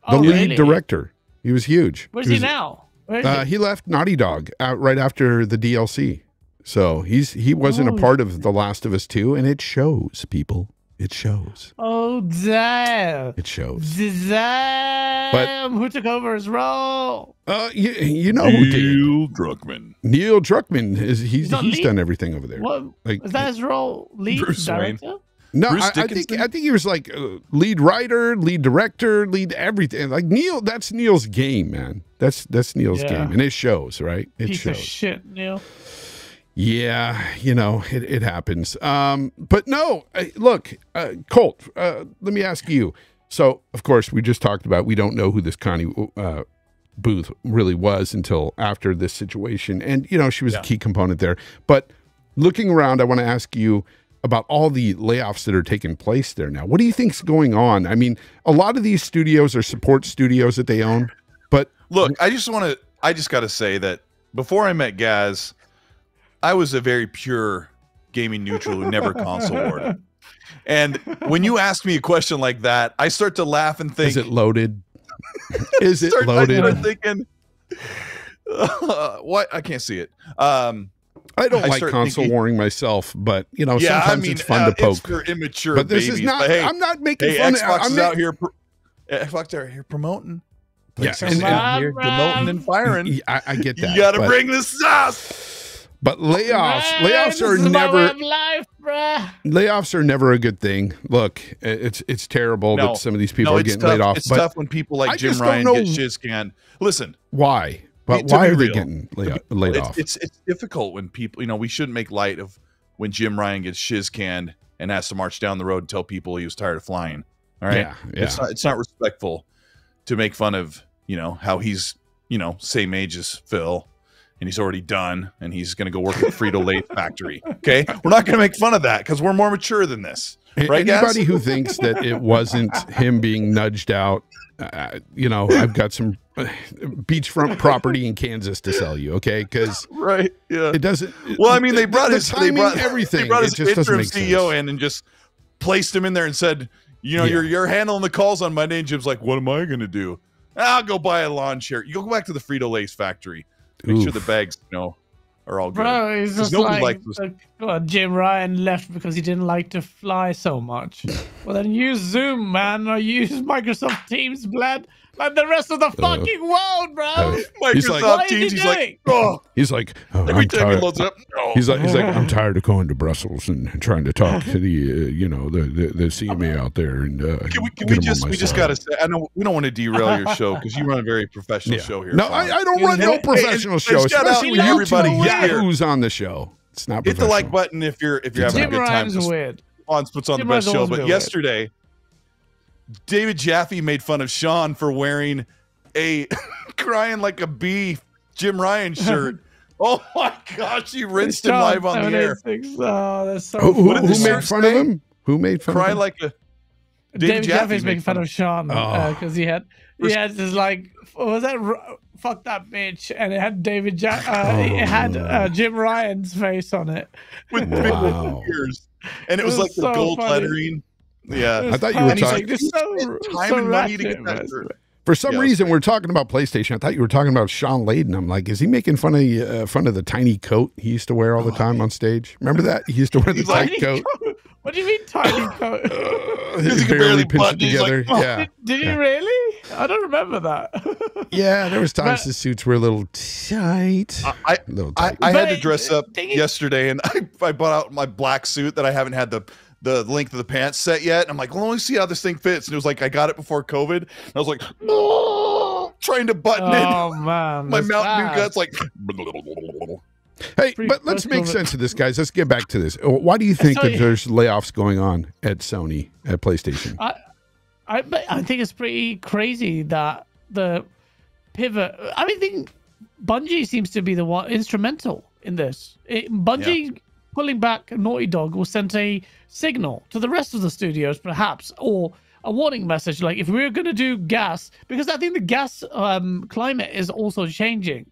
The Oh, lead really? director. He was huge. Where's he he, now? Where is Uh, he? he left Naughty Dog out right after the DLC. So he's he wasn't Oh. a part of The Last of Us 2, and it shows, people. It shows. Oh damn! It shows. Damn! Who took over his role? Uh, you, you know who did? Neil Druckmann. Neil Druckmann is he's He's he's lead- done everything over there. What Like is that his role? Lead Bruce Wayne. director? No, Bruce I, I think I think he was like uh, lead writer, lead director, lead everything. Like Neil, that's Neil's game, man. That's that's Neil's Yeah. game, and it shows, right? It Piece of shows. shit, Neil. Yeah, you know, it, it happens. Um, but no, look, uh, Colt, uh, let me ask you. So, of course, we just talked about we don't know who this Connie uh, Booth really was until after this situation. And, you know, she was a key component there. But looking around, I want to ask you about all the layoffs that are taking place there now. What do you think's going on? I mean, a lot of these studios are support studios that they own, but Look, I just want to. I just got to say that before I met Gaz, I was a very pure gaming neutral who never console warred. And when you ask me a question like that, I start to laugh and think. is it loaded? is it start, I loaded? start thinking. what? I can't see it. Um, I don't I like console thinking- warring myself, but you know, yeah, I sometimes mean, it's fun uh, to poke. It's for immature but this babies. is not. Hey, I'm not making hey, fun. Xbox I'm is not- out here. Xbox are here promoting. Yeah, PlayStation's and- out here and- and firing. I, I get that. You got to bring the sauce. But layoffs, Man, layoffs are is my way never. life, bruh. Layoffs are never a good thing. Look, it's it's terrible No. that some of these people no, are getting tough. laid off. It's but tough when people like I Jim Ryan know- get shiz canned. Listen, why? But to why be are they real, getting lay, laid it's, off? it's it's difficult when people, you know, we shouldn't make light of when Jim Ryan gets shiz canned and has to march down the road and tell people he was tired of flying. All right, Yeah, yeah. it's not it's not respectful to make fun of you know how he's you know same age as Phil. And he's already done, and he's going to go work at the Frito Lay factory. Okay, we're not going to make fun of that because we're more mature than this. Right, guys? Anybody who thinks that it wasn't him being nudged out, uh, you know, I've got some uh, beachfront property in Kansas to sell you. Okay, because Right? Yeah. it doesn't. Well, I mean, they brought the his they timing, brought everything. They brought his interim CEO sense. in and just placed him in there and said, "You know, Yeah. you're you're handling the calls on Monday." And Jim's like, "What am I going to do? I'll go buy a lawn chair. You go back to the Frito Lay's factory. Make sure the bags, you know, are all good." Bro, he's 'Cause just nobody like, likes like, well, Jim Ryan left because he didn't like to fly so much. well, then use Zoom, man, or use Microsoft Teams, blood, like the rest of the fucking world, bro. uh, He's like- What is Teams. he He's like, doing? "Oh." He's like, oh, Every I'm time he tired. loads up, "Oh." He's like, he's like, I'm tired of going to Brussels and trying to talk to the, uh, you know, the, the the CMA out there and uh, Can we, can get we 'em on just my we just got to say I know we don't want to derail your show because you run a very professional Yeah. show here. No, I, I don't Yeah, run hey, no hey, professional and- show, and shout out especially to everybody everybody who's on the show. It's not Hit the like button if you're if you're having a good time. Ryan's Just weird. Fonz puts on Jim the best Ryan's show. But been weird. yesterday, David Jaffe made fun of Sean for wearing a crying like a bee Jim Ryan shirt. oh my gosh, he rinsed him live on the air. Oh, that's so Who, who, who made fun say? of him? Who made fun Cry of him? like a David, David Jaffe Jaffe's making fun of Sean Oh. because he had he had this like was that fuck that bitch and it had David ja- uh, it had uh, Jim Ryan's face on it. with Wow. big ears, and it It was was like the gold funny. lettering. Yeah, I thought you were talking- Like, so, time so and money to get that shirt. For some Yeah, reason, we're talking about PlayStation. I thought you were talking about Shawn Layden. I'm like, is he making fun of uh, fun of the tiny coat he used to wear all the time on stage? Remember that he used to wear the He's like- tight coat. What do you mean tiny coat? He he could barely barely pinched it button. Like, together. "Oh." yeah, Did, did Yeah. you really? I don't remember that. yeah. There was times But- the suits were a little tight. I, I a little I, tight. I had to dress up yesterday, and I, I bought out my black suit that I haven't had the the length of the pants set yet. And I'm like, well, let me see how this thing fits. And it was like I got it before COVID. And I was like, ah, trying to button it. Oh man. My that's Mountain Dew gut's like. Hey, Pretty but let's make sense of this, guys. Let's get back to this. Uh, why do you think So- that there's layoffs going on at Sony, at PlayStation? I but I think it's pretty crazy that the pivot. I mean, I think Bungie seems to be the one instrumental in this. It, Bungie pulling back Naughty Dog will send a signal to the rest of the studios, perhaps, or a warning message like if we're going to do gas, because I think the gas um, climate is also changing.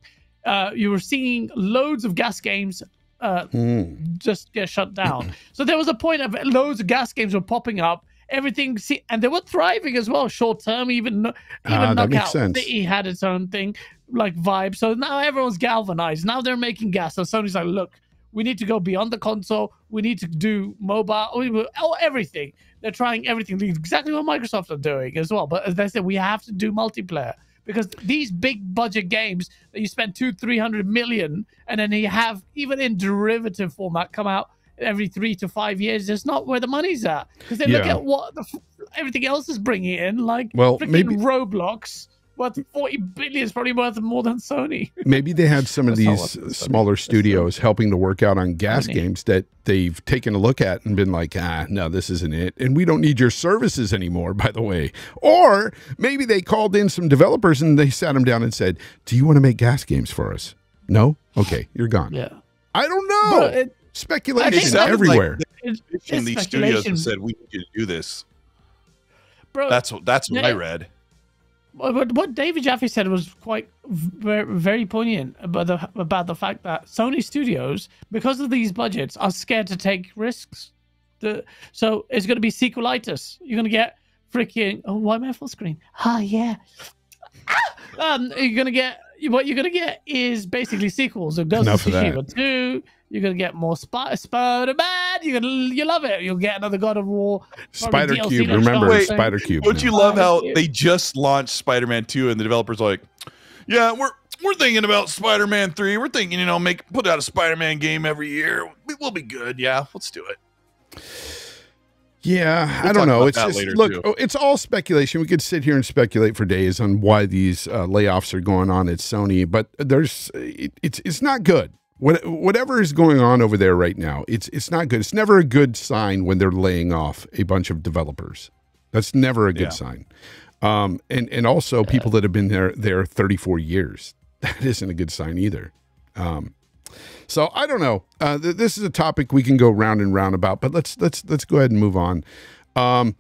Uh, you were seeing loads of gas games uh, Hmm. just get shut down. so there was a point of loads of gas games were popping up. Everything, see, and they were thriving as well, short term. Even even Ah, that makes Knockout sense. City had its own thing, like vibe. So now everyone's galvanized. Now they're making gas. So Sony's like, look, we need to go beyond the console. We need to do mobile, oh, everything. They're trying everything, exactly what Microsoft are doing as well. But as they said, we have to do multiplayer because these big budget games that you spend two, three hundred million, and then you have even in derivative format come out every three to five years. That's not where the money's at because they look at what the, everything else is bringing in, like Well, freaking maybe- Roblox. Worth 40 billion is probably worth more than Sony. Maybe they had some of these smaller not- studios helping to work out on gas Funny. games that they've taken a look at and been like, ah, no, this isn't it. And we don't need your services anymore, by the way. Or maybe they called in some developers and they sat them down and said, do you want to make gas games for us? No? Okay, you're gone. Yeah. I don't know. It, Speculation I think- sounded like everywhere. it's, pitching it's these studios and said, "We need you to do this." Bro, That's what that's what Yeah. I read. What, what David Jaffe said was quite very, very poignant about the about the fact that Sony Studios, because of these budgets, are scared to take risks. The, so it's going to be sequelitis. You're going to get freaking. Oh, why am I full screen? Ah, yeah. Ah! Um, you're going to get what you're going to get is basically sequels of Ghost of. Tsushima 2. You're going to get more Sp- Spider-Man. You're going to you love it. You'll get another God of War. Spider DLC Cube. Remember Wait, Spider Cube. Don't you love how they just launched Spider-Man 2 and the developers like, "Yeah, we're we're thinking about Spider-Man 3. We're thinking, you know, make put out a Spider-Man game every year. We- We'll be good. Yeah, let's do it." Yeah, We'll I don't know. It's just look, too. oh, it's all speculation. We could sit here and speculate for days on why these uh, layoffs are going on at Sony, but there's it, it's it's not good. What, whatever is going on over there right now, it's it's not good. It's never a good sign when they're laying off a bunch of developers. That's never a good Yeah. sign. Um, and and also people that have been there there 34 years. That isn't a good sign either. Um, so I don't know. Uh, th- this is a topic we can go round and round about, but let's let's let's go ahead and move on. Um,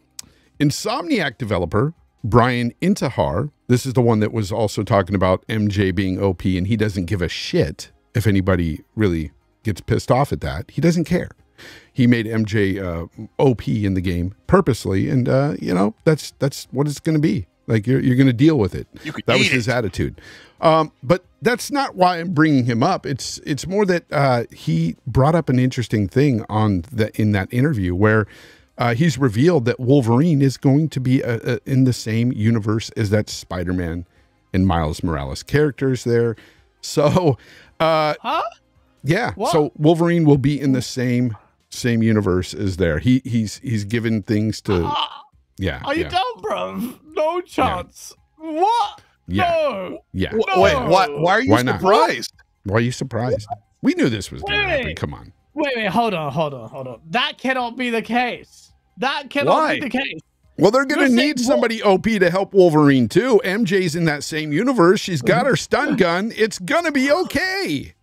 Insomniac developer Brian Intihar. This is the one that was also talking about MJ being OP, and he doesn't give a shit if anybody really gets pissed off at that. He doesn't care. He made MJ uh, OP in the game purposely, and uh, you know that's that's what it's going to be. Like you're you're going to deal with it. You could That was his it. attitude. Um, but that's not why I'm bringing him up. It's it's more that uh, he brought up an interesting thing on the in that interview where uh, he's revealed that Wolverine is going to be uh uh in the same universe as that Spider-Man and Miles Morales characters there. So uh, Huh? yeah, What? so Wolverine will be in the same same universe as there. He he's he's given things to Ah, yeah are you yeah, dumb, bro? No chance. What? yeah No. yeah. Wh- No. Wait, why, why are you Why not? surprised? Why are you surprised? We knew this was going to happen. Come on. Wait, wait, hold on, hold on, hold on. That cannot be the case. That cannot Why? be the case. Well, they're going to need Wol- somebody OP to help Wolverine too. MJ's in that same universe. She's got her stun gun. It's going to be okay.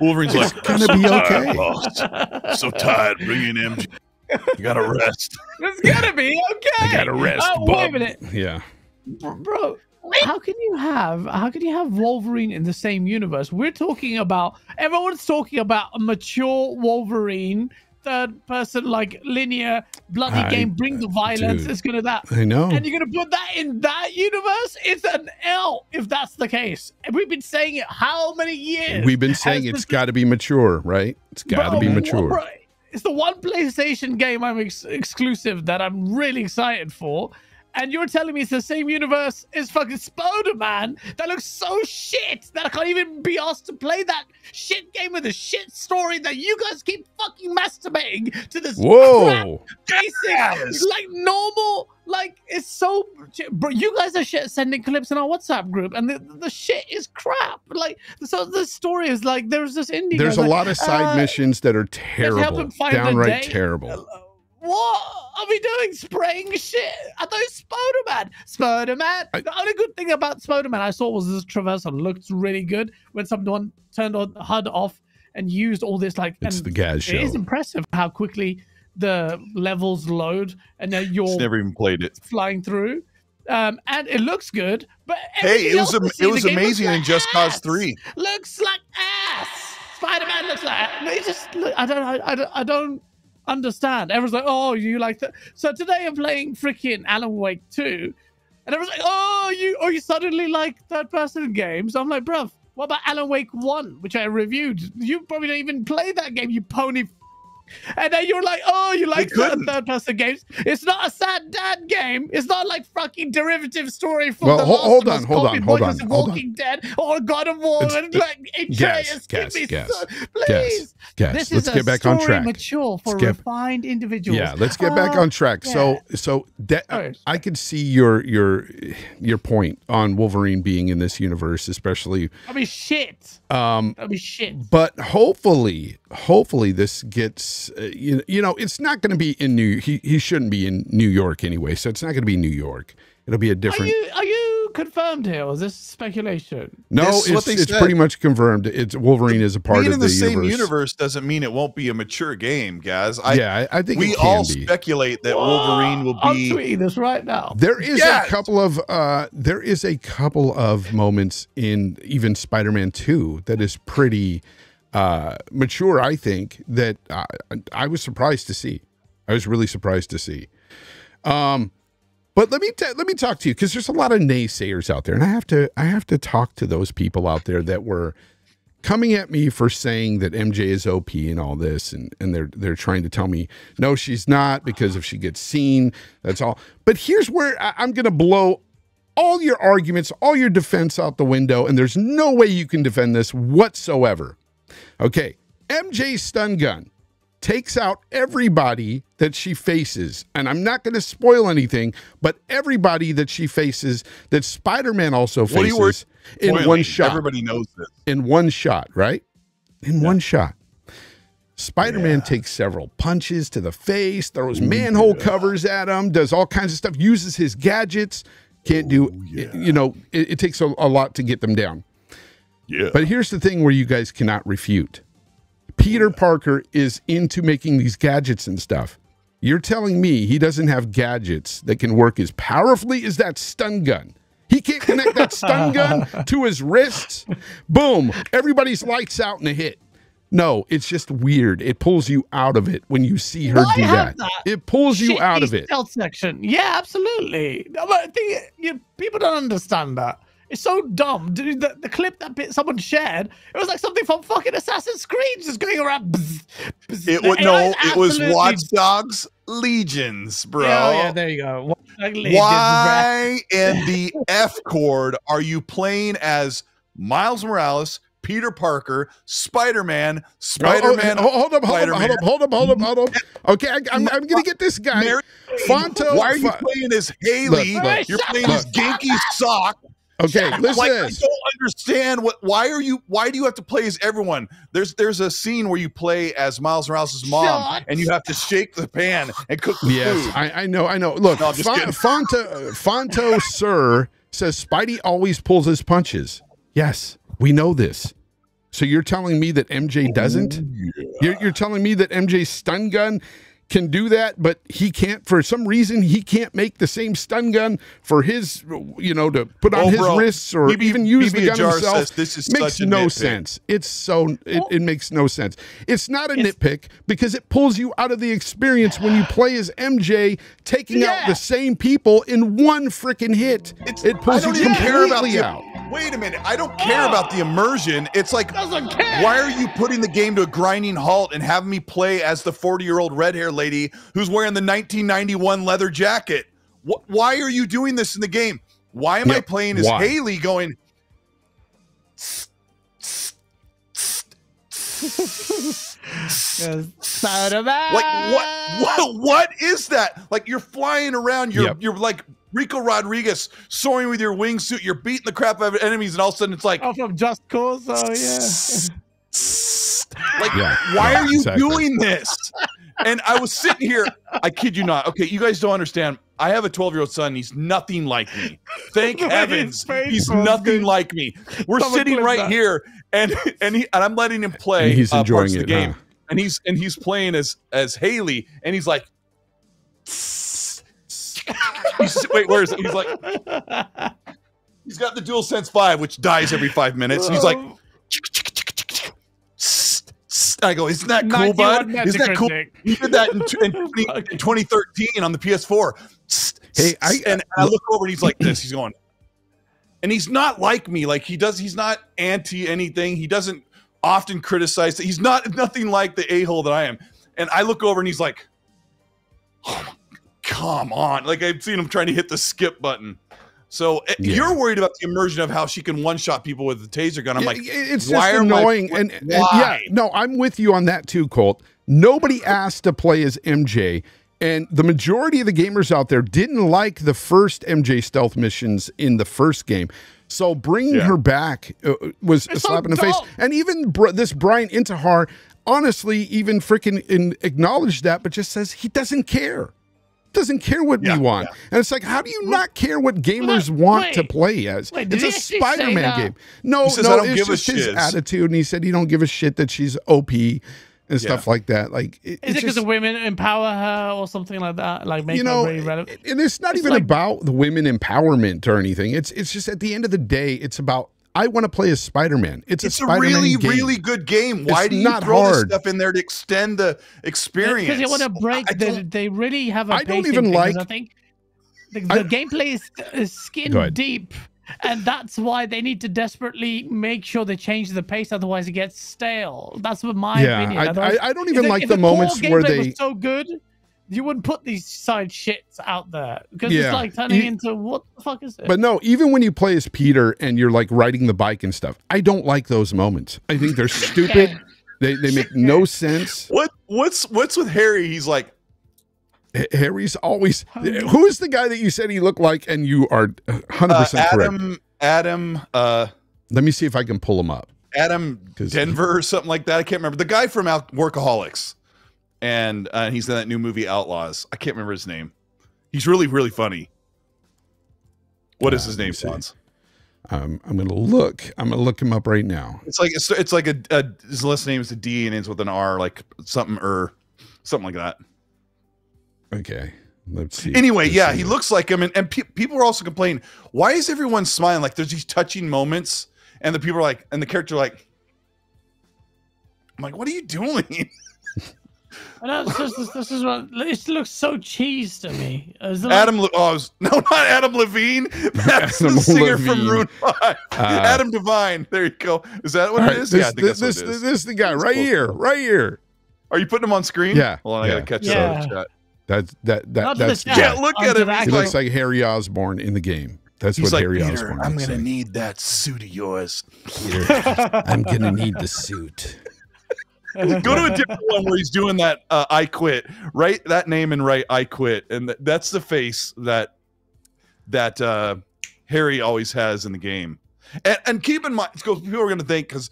Wolverine's like, gonna be okay. boss. So tired. Bring in MJ. You gotta rest. It's gonna be okay. I got to rest, Oh, wait a minute, Yeah. bro. How can you have how can you have Wolverine in the same universe? We're talking about everyone's talking about a mature Wolverine, third person like linear bloody I- game, bring the violence. dude. It's gonna that. I know. And you're gonna put that in that universe? It's an L if that's the case. And we've been saying it how many years? We've been saying it's it's got to be mature, right? It's got to be mature. bro, it's the one PlayStation game I'm ex- exclusive that I'm really excited for, and you're telling me it's the same universe as fucking Spider-Man that looks so shit that I can't even be asked to play that shit game with a shit story that you guys keep fucking masturbating to this crap Whoa. basic, Yes. like normal, like it's so. Bro, you guys are shit sending clips in our WhatsApp group, and the, the shit is crap. Like, so the story is like there's this indie. There's a like, lot of side uh, missions that are terrible, him downright date. terrible. What are we doing? Spraying shit? Are those Spider-Man. Spider-Man. I- the only good thing about Spider-Man I saw was this traversal looked really good when someone turned on HUD off and used all this like. It's the Gaz show. It is impressive how quickly the levels load and then you're Just never even played it. flying through. Um, and it looks good, but Hey, it was am- we it was the game looks amazing in like Just Cause 3. Looks like ass. Spider-Man looks like. It just. Look, I don't. I, I don't. I don't understand. Everyone's like, "Oh, you like that?" So today I'm playing freaking Alan Wake 2, and everyone's like, "Oh, you. Oh, you suddenly like third-person games?" I'm like, "Bruv, what about Alan Wake 1, which I reviewed? You probably don't even play that game, you pony." And then you're like, oh, you like third person games. It's not a sad dad game. It's not like fucking derivative story from Well, the ho- hold on, hold on, hold on, hold on. Walking Dead or God of War It's- and like Guess, Atreus, guess, give me guess, so- guess. please. Yes, This let's is get a back on track. mature for get- refined individuals. Yeah, let's get back Uh, on track. So, so de- Oh, I could see your your your point on Wolverine being in this universe, especially. I mean, shit. Um, That'd be shit. but hopefully, hopefully this gets uh, you, you know it's not going to be in New. He he shouldn't be in New York anyway, so it's not going to be New York. It'll be a Are different. you are you confirmed here? Or is this speculation? no, This is what it's it's said. pretty much confirmed. It's Wolverine is a part Being of in the, the, same universe. universe. doesn't mean it won't be a mature game, guys. I, yeah, I, I think we it can all be. speculate that Wolverine will be. I'm be. tweeting this right now. There is Yes! a couple of uh there is a couple of moments in even Spider-Man 2 that is pretty uh mature I think that I, I was surprised to see. I was really surprised to see. Um but let me let me talk to you cuz there's a lot of naysayers out there and I have to I have to talk to those people out there that were coming at me for saying that MJ is OP and all this, and and they're they're trying to tell me no, she's not because if she gets seen, that's all. But here's where I, I'm gonna blow all your arguments, all your defense out the window, and there's no way you can defend this whatsoever. Okay, MJ's stun gun takes out everybody that she faces. And I'm not going to spoil anything, but everybody that she faces that also are you worried- faces in Spoiling. one shot Everybody knows this. in one shot, right? In one shot. Spider Man takes several punches to the face, throws manhole covers at him, does all kinds of stuff, uses his gadgets. Can't do, you know, it, it takes a, a lot to get them down. Yeah. But here's the thing where you guys cannot refute Peter Parker is into making these gadgets and stuff. You're telling me he doesn't have gadgets that can work as powerfully as that stun gun. He can't connect that stun gun to his wrists. Boom. Everybody's lights out in a hit. No, it's just weird. It pulls you out of it when you see her Well, do that. that. It pulls you out of it. Stealth section. Yeah, absolutely. But I you, people don't understand that. It's so dumb. Dude, the, the clip that bit someone shared, it was like something from fucking Assassin's Creed just going around. Bzz, bzz. It was no, it was Watch Dogs Legions, bro. Yeah, oh, yeah, there you go. Watch Dogs Legions. Why in the F chord are you playing as Miles Morales, Peter Parker, Spider Man, Spider Man? Oh, oh, hold up, hold up, hold Spider-Man. up, hold up, hold up, hold up. Okay, I, I'm, I'm gonna get this guy. Mary- Fonto. Why are you playing as Haley? Look, look, You're playing look. as Genki Sock. Okay, listen like I don't understand what. Why are you? Why do you have to play as everyone? There's there's a scene where you play as Miles Morales' mom, Shut. and you have to shake the pan and cook the Yes, food. I, I know, I know. Look, No, Fon- Fonto, Fonto Sir says Spidey always pulls his punches. Yes, we know this. So you're telling me that MJ doesn't? Oh, you're, you're telling me that MJ's stun gun can do that, but he can't, for some reason, he can't make the same stun gun for his, you know, to put on Oh, his bro, wrists or BB even use the gun himself. says this is makes such no nitpick. sense. It's so, it, it makes no sense. It's not a It's- nitpick because it pulls you out of the experience when you play as MJ taking out the same people in one freaking hit. It's, it pulls you don't care about completely the, out. Wait a minute. I don't care oh. about the immersion. It's like, Doesn't care. why are you putting the game to a grinding halt and having me play as the 40 year old red hair lady who's wearing the 1991 leather jacket? Wh- why are you doing this in the game? Why am I playing as Why? Haley going? Spider-Man. Like what? What? What is that? Like you're flying around. You're Yep. you're like Rico Rodriguez soaring with your wingsuit. You're beating the crap out of enemies, and all of a sudden it's like, Oh, from Just Cause. Oh yeah. like Yeah. why Yeah, are you exactly. doing this? And I was sitting here. I kid you not. Okay, you guys don't understand. I have a 12 year old son. He's nothing like me. Thank The heavens, he's nothing good. like me. We're Someone sitting right that. here, and and he and I'm letting him play. And he's uh, enjoying parts of it, the game, huh? and he's and he's playing as as Haley, and he's like, he's, wait, where is it? He's like, he's got the Dual Sense Five, which dies every five minutes. And he's like, I go, isn't that cool, 91 bud? Isn't that cool? He did that in, t- in, 20 in 2013 on the PS4. Hey, I- and uh, I look over and he's like this. He's going, and he's not like me. Like he does. He's not anti anything. He doesn't often criticize. He's not nothing like the a hole that I am. And I look over and he's like, oh, come on. Like I've seen him trying to hit the skip button. So eh, Yeah. you're worried about the immersion of how she can one shot people with the taser gun. I'm like, it's why just are my- annoying. and, and yeah, no, I'm with you on that too, Colt. Nobody asked to play as MJ, and the majority of the gamers out there didn't like the first MJ stealth missions in the first game. So bringing Yeah. her back uh, was a It's so slap in the face. And even br- this Brian Intihar, honestly, even freaking acknowledged that, but just says he doesn't care. Doesn't care what Yeah, we want. And it's like, how do you not care what gamers Wait, want to play as? Wait, it's a he actually say Spider-Man uh, game. No, He says, no, "I don't it's give a just his attitude, and he said he don't give a shit that she's OP and stuff Yeah. like that. Like, it, Is it because the women empower her or something like that? Like make you know, her really relevant. and it's not It's even like- about the women empowerment or anything. It's it's just at the end of the day, it's about I want to play as Spider-Man. It's, it's a a Spider-Man really, game. really good game. Why It's do you not throw hard. this stuff in there to extend the experience? Because they want to break. I they, they really have a I don't even like- I think the, I- gameplay is, is skin deep, and that's why they need to desperately make sure they change the pace. Otherwise, it gets stale. That's what my Yeah, opinion. I, I, I don't even the- like if the, core moments where they. was so good. You wouldn't put these side shits out there because Yeah. it's like turning You- into what the fuck is it? But no, even when you play as Peter and you're like riding the bike and stuff, I don't like those moments. I think they're stupid. Yeah. They they make no sense. What what's what's with Harry? He's like, H- Harry's always. Who is the guy that you said he looked like? And you are 100 uh, percent correct. Adam, Adam, uh, Let me see if I can pull him up. Adam Denver or something like that. I can't remember the guy from Al- Workaholics, and uh, he's in that new movie Outlaws. I can't remember his name. He's really really funny. What is Uh, his name. Fonz? Um, I'm gonna look. I'm gonna look him up right now. It's like it's, it's like a, a his last name is a D and ends with an R, like something or something like that. Okay, let's see. Anyway, Let's yeah, see. he looks like him, and, and pe- people are also complaining. Why is everyone smiling? Like there's these touching moments, and the people are like, and the character like, I'm like, what are you doing? I know, this, is, this is what this looks so cheese to me. Uh, is it like- Adam, Le- oh, was- no, not Adam Levine. That's Adam the singer from Levine. Maroon Five. Uh, Adam Devine. There you go. Is that what All right, is? this, yeah, I think this, that's what this, it is. this is the guy It's right close here, right here. Are you putting him on screen? Yeah, Hold on, I yeah. gotta catch Yeah. that. chat. That's that that Not that's. Yeah, look at onto him. He looks like Harry Osborn in the game. That's He's what like, Harry Peter, Osborn. I'm gonna like. need that suit of yours. I'm gonna need the suit. Go to a different one where he's doing that. Uh, I quit. Write that name and write I quit, and th- that's the face that that uh, Harry always has in the game. And, and keep in mind, because people are going to think because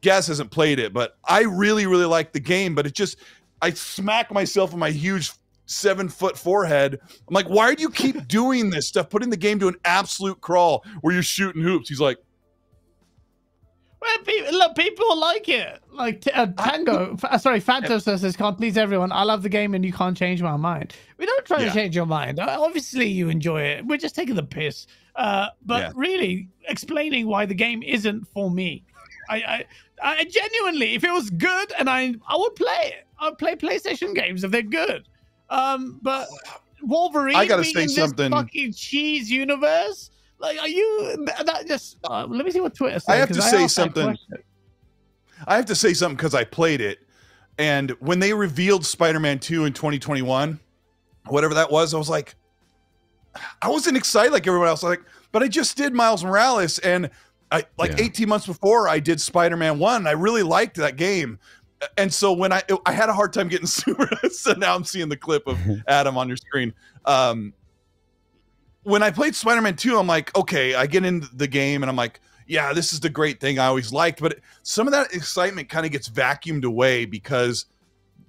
Gaz hasn't played it, but I really, really like the game. But it just, I smack myself in my huge seven foot forehead. I'm like, why do you keep doing this stuff? Putting the game to an absolute crawl where you're shooting hoops. He's like, Well, pe- look, people like it. Like t- uh, Tango, f- uh, sorry, Phantom says can't please everyone. I love the game and you can't change my mind. We don't try Yeah. to change your mind. Uh, Obviously, you enjoy it. We're just taking the piss. Uh, but Yeah. really, explaining why the game isn't for me. I, I, I genuinely, if it was good, and I, I would play it. I'd play PlayStation games if they're good. Um, but Wolverine I gotta say something. fucking cheese universe. Like, are you? That just. Uh, let me see what Twitter says. I have to say something. I have to say something because I played it, and when they revealed Spider-Man Two in 2021, whatever that was, I was like, I wasn't excited like everyone else. Like, but I just did Miles Morales, and I like Yeah. 18 months before I did Spider Man One. I really liked that game, and so when I I had a hard time getting super. so now I'm seeing the clip of Adam on your screen. Um, when I played Spider Man Two, I'm like, okay, I get into the game, and I'm like. Yeah, this is the great thing I always liked, but some of that excitement kind of gets vacuumed away because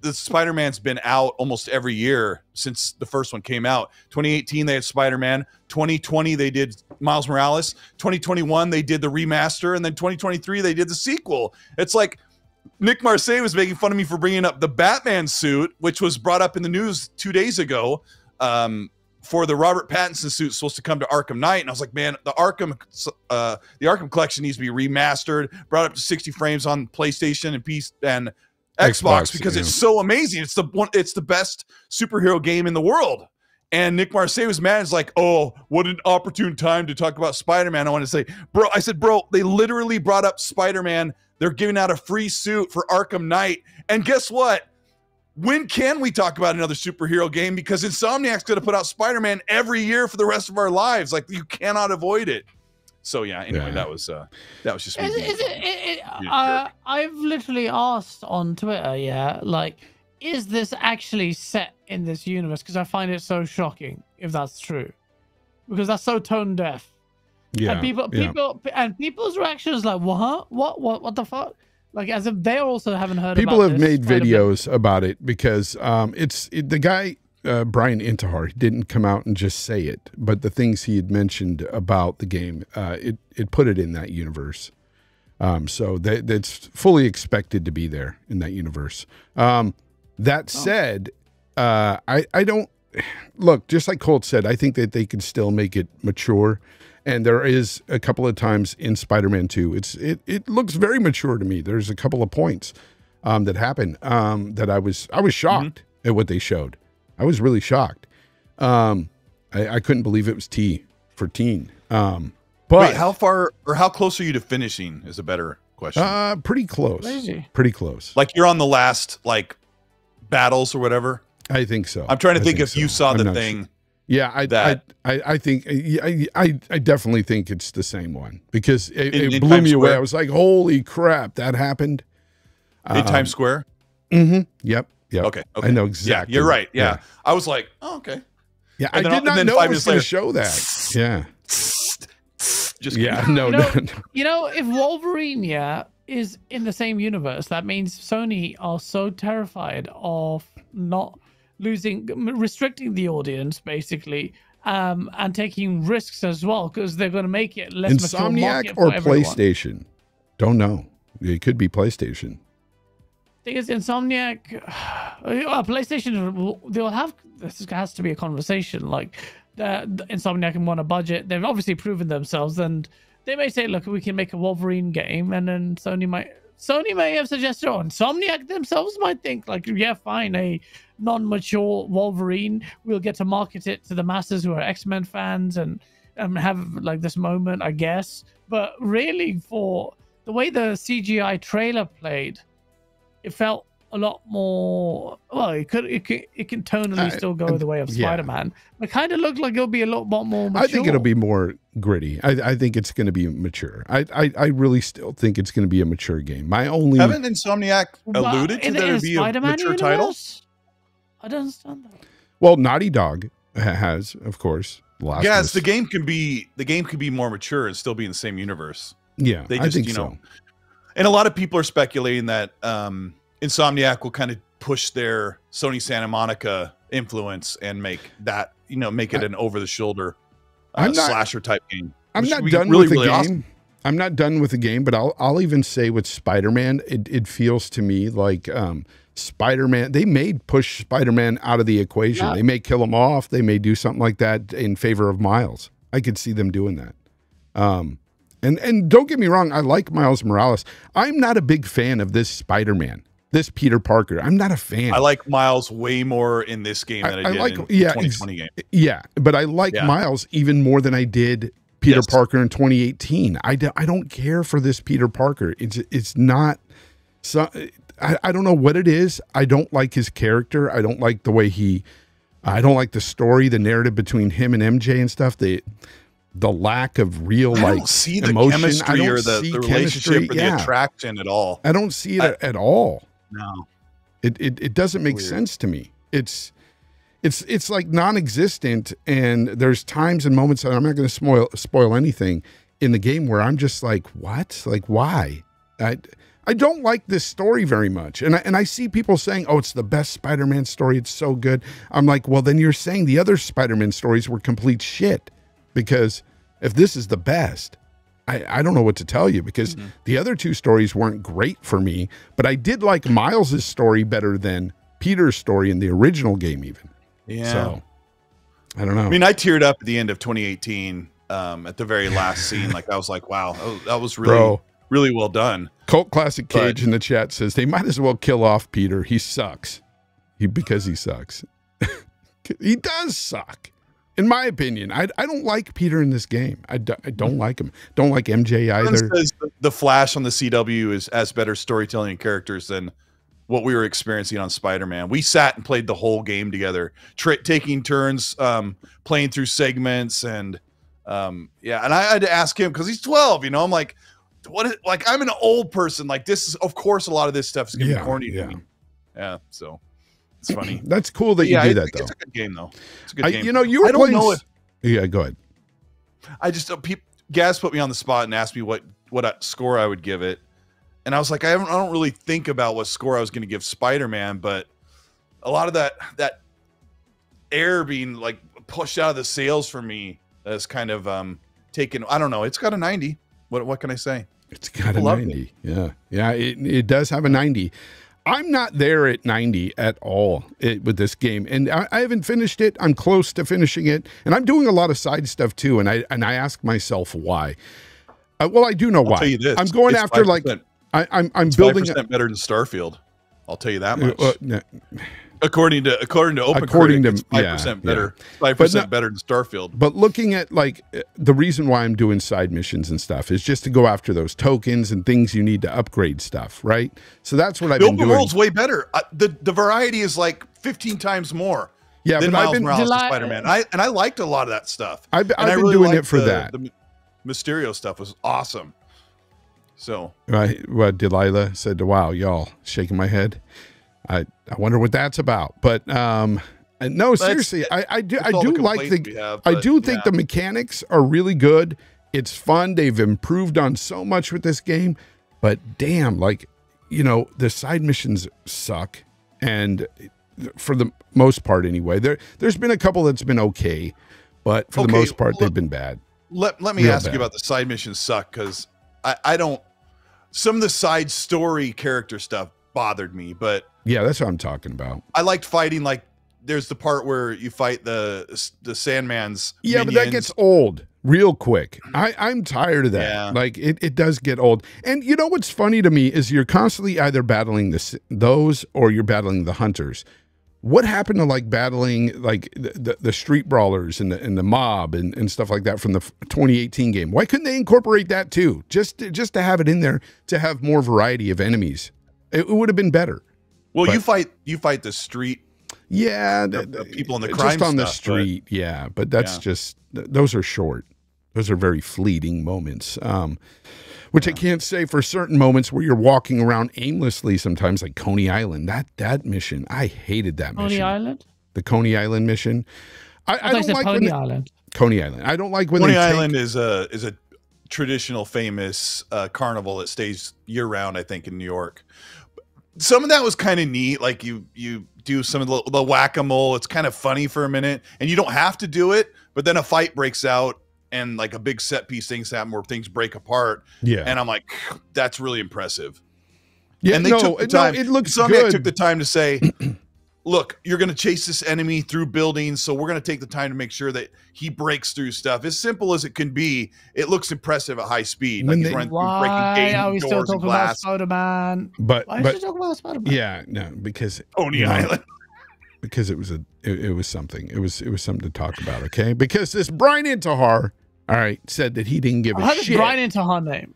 the Spider-Man's been out almost every year since the first one came out. 2018 they had Spider-Man, 2020 they did Miles Morales, 2021 they did the remaster and then 2023 they did the sequel. It's like Nick Marseille was making fun of me for bringing up the Batman suit which was brought up in the news 2 days ago. Um for the Robert Pattinson suit supposed to come to Arkham Knight, and I was like, man, the Arkham, uh, the Arkham collection needs to be remastered, brought up to 60 frames on PlayStation and PC and Xbox, Xbox, because yeah. it's so amazing. It's the one, it's the best superhero game in the world. And Nick Marseille was mad. It's like, oh, what an opportune time to talk about Spider Man. I want to say, bro, I said, bro, they literally brought up Spider Man. They're giving out a free suit for Arkham Knight. And guess what? When can we talk about another superhero game? Because Insomniac's going to put out Spider Man every year for the rest of our lives. Like, you cannot avoid it. So yeah. Anyway, Yeah. that was uh that was just me. Is, being- is it, it, it uh, I've literally asked on Twitter, yeah, like, is this actually set in this universe? Because I find it so shocking if that's true, because that's so tone deaf. Yeah. and people, yeah. people, and people's reactions like, what? What? What? What the fuck? Like, as if they also haven't heard. people have made quite a bit. videos about it because um, it's it, the guy uh, Brian Intihar didn't come out and just say it, but the things he had mentioned about the game, uh, it it put it in that universe. Um, so that that's fully expected to be there in that universe. Um, that said, uh, I I don't look just like Colt said. I think that they can still make it mature. And there is a couple of times in Spider-Man 2, it's it it looks very mature to me. There's a couple of points um, that happened um, that I was I was shocked at what they showed. I was really shocked. Um, I, I couldn't believe it was T for teen. Um, but Wait, how far or how close are you to finishing? Is a better question. uh, pretty close. Crazy. Pretty close. like you're on the last like battles or whatever. I think so. I'm trying to I think, if you saw I'm the thing. sure. Yeah, I, that- I, I, I think I, I, I definitely think it's the same one because it, In- it in blew Times me away. I was like, "Holy crap, that happened!" in Times Square. hmm Yep. Yep. Okay, okay. I know exactly. Yeah, exactly. you're right. Yeah. Yeah. I was like, oh, okay. Yeah, I And then- did not then know five it was minutes going to show that. Yeah. Just Yeah. kidding. No. You No. know- no. You know, if Wolverine, yeah, is in the same universe, that means Sony are so terrified of not losing, restricting the audience, basically, um, and taking risks as well, because they're going to make it less Insomniac or for everyone. PlayStation? Don't know. It could be PlayStation. thing is, Insomniac, uh, PlayStation, they'll have this has to be a conversation. Like, the, the Insomniac can want a budget. They've obviously proven themselves, and they may say, "Look, we can make a Wolverine game," and then Sony might. Sony may have suggested, or Insomniac themselves might think, like, yeah, fine, a non-mature Wolverine. We'll get to market it to the masses who are X-Men fans and um, have like this moment, I guess. But really, for the way the CGI trailer played, it felt a lot more well it could it can, it can tonally I- still go I- the way of yeah. spider-man it kind of looked like it'll be a lot more more mature. I think it'll be more gritty. I, I think it's going to be mature. I, I, I really still think it's going to be a mature game. My only Haven't Insomniac alluded to in- there in to be a Spider-Man mature title? i don't understand that well, Naughty Dog has, of course. Last Yes, was- the game can be the game can be more mature and still be in the same universe. Yeah, They I just, think you so. know, And a lot of people are speculating that um, Insomniac will kind of push their Sony Santa Monica influence and make that you know make it an over the shoulder uh, not- slasher type game. I'm not done really, with the really game. awesome. I'm not done with the game, but I'll I'll even say with Spider-Man, it, it feels to me like um, Spider-Man. They may push Spider-Man out of the equation. Yeah. They may kill him off. They may do something like that in favor of Miles. I could see them doing that. Um, and and don't get me wrong, I like Miles Morales. I'm not a big fan of this Spider-Man, this Peter Parker. I'm not a fan. I like Miles way more in this game than I, I did like- in yeah, the 2020 game. Yeah, but I like Yeah. Miles even more than I did Peter Yes. Parker in 2018. I, do, I don't care for this Peter Parker. It's it's not so I, I don't know what it is. I don't like his character. I don't like the way he I don't like the story, the narrative between him and MJ and stuff. The the lack of real I like don't see the emotion. I chemistry don't or the, see the chemistry. relationship or Yeah. the attraction at all. I don't see it I- at all. No. It it, it doesn't make Weird. sense to me. It's it's it's like non-existent and there's times and moments and I'm not going to spoil spoil anything in the game where I'm just like what? Like why? I I don't like this story very much. And I, and I see people saying, "Oh, it's the best Spider-Man story. It's so good." I'm like, "Well, then you're saying the other Spider-Man stories were complete shit." Because if this is the best, I, I don't know what to tell you because Mm-hmm. the other two stories weren't great for me, but I did like Miles's story better than Peter's story in the original game, even. Yeah. So I don't know. I mean, I teared up at the end of 2018 um, at the very last scene. Like, I was like, wow, that was, really, Bro, really well done. Cult Classic But- Cage in the chat says they might as well kill off Peter. He sucks. He because he sucks. he does suck. In my opinion, I, I don't like Peter in this game. I, do, I don't like him. Don't like MJ either. says the- Flash on the CW is as better storytelling and characters than what we were experiencing on Spider-Man. We sat and played the whole game together, tra- taking turns um, playing through segments and um, yeah. And I had to ask him because he's 12. You know, I'm like, what? Is, like, I'm an old person. Like, this is of course a lot of this stuff is gonna Yeah, be corny yeah. to me. Yeah. So it's funny. That's cool that yeah, you do I that though. It's a good game though. It's a good I, game. you know, you were I don't playing. know s- yeah, go ahead. I just uh, peop Gaz put me on the spot and asked me what what uh, score I would give it, and I was like, I I don't really think about what score I was going to give Spider Man, but a lot of that that air being like pushed out of the sails for me has kind of um taken. I don't know. It's got a ninety. What what can I say? It's got a People loved it. 90. Yeah. Yeah. It, it does have a 90. I'm not there at 90 at all it, with this game. And I, I haven't finished it. I'm close to finishing it. And I'm doing a lot of side stuff too. And I and I ask myself why. Uh, well, I do know I'll why. tell you this. I'm going it's after like 5% I, I'm I'm it's building. five percent better than Starfield. I'll tell you that uh, much. uh, no, according to according to Open According to- it's five yeah, percent yeah. better. Five But percent better than Starfield. but looking at like uh, the reason why I'm doing side missions and stuff is just to go after those tokens and things you need to upgrade stuff, right? So that's what I've The been open doing. world's way better. Uh, the the variety is like 15 times more yeah, than but I've Miles been Morales and Spider-Man. I and I liked a lot of that stuff. I've, And I've I been really doing it for the- that. The Mysterio stuff was awesome. So Right. What Delilah said to wow, y'all shaking my head. I, I wonder what that's about. But um no, seriously, I, I do I do the like the have, I but, do think yeah. the mechanics are really good. It's fun. They've improved on so much with this game. But damn, like, you know, the side missions suck. And for the most part anyway. There there's been a couple that's been okay, but for the most part look- they've been bad. let let me Real ask bad. you about the side missions suck because I I don't. Some of the side story character stuff bothered me, but Yeah, that's what I'm talking about. I liked fighting. Like there's the part where you fight the the Sandman's. Yeah, but that gets old real quick. I, I'm tired of that. Yeah. Like it, it does get old. And you know what's funny to me is you're constantly either battling this those or you're battling the hunters. What happened to like battling like the, the, the street brawlers and the and the mob and, and stuff like that from the 2018 game? Why couldn't they incorporate that too? Just to, just to have it in there to have more variety of enemies. It, it would have been better. Well, you fight you fight the street. Yeah, The- the, the people in the just crime on the stuff, but- street. yeah, but that's Yeah. just those are short. Those are very fleeting moments. Um, which I can't say for certain moments where you're walking around aimlessly. Sometimes, like Coney Island. That that mission, I hated that Coney mission. Coney Island? The Coney Island mission. I, I, I don't like when Pony they- Island. Coney Island. I don't like when Coney they take- Island is a is a traditional famous uh, carnival that stays year round. I think in New York. Some of that was kind of neat. Like you you do some of the, the whack a mole. It's kind of funny for a minute, and you don't have to do it. But then a fight breaks out, and like a big set piece things happen where things break apart, Yeah, and I'm like, that's really impressive. yeah. and they no, took the it- time. no, it looks Insomniac good. took the time to say, "Look, you're going to chase this enemy through buildings, so we're going to take the time to make sure that he breaks through stuff. As simple as it can be, it looks impressive at high speed. When Like he's they- running through Why breaking are we gates, still talking about. Spider Man? but Why are but you talking about Spider Man? yeah, no, because Coney No. Island. because it was a it, it was something. It was it was something to talk about. Okay, because this Brian Intihar, all right, said that he didn't give a How does shit. Brian into her name?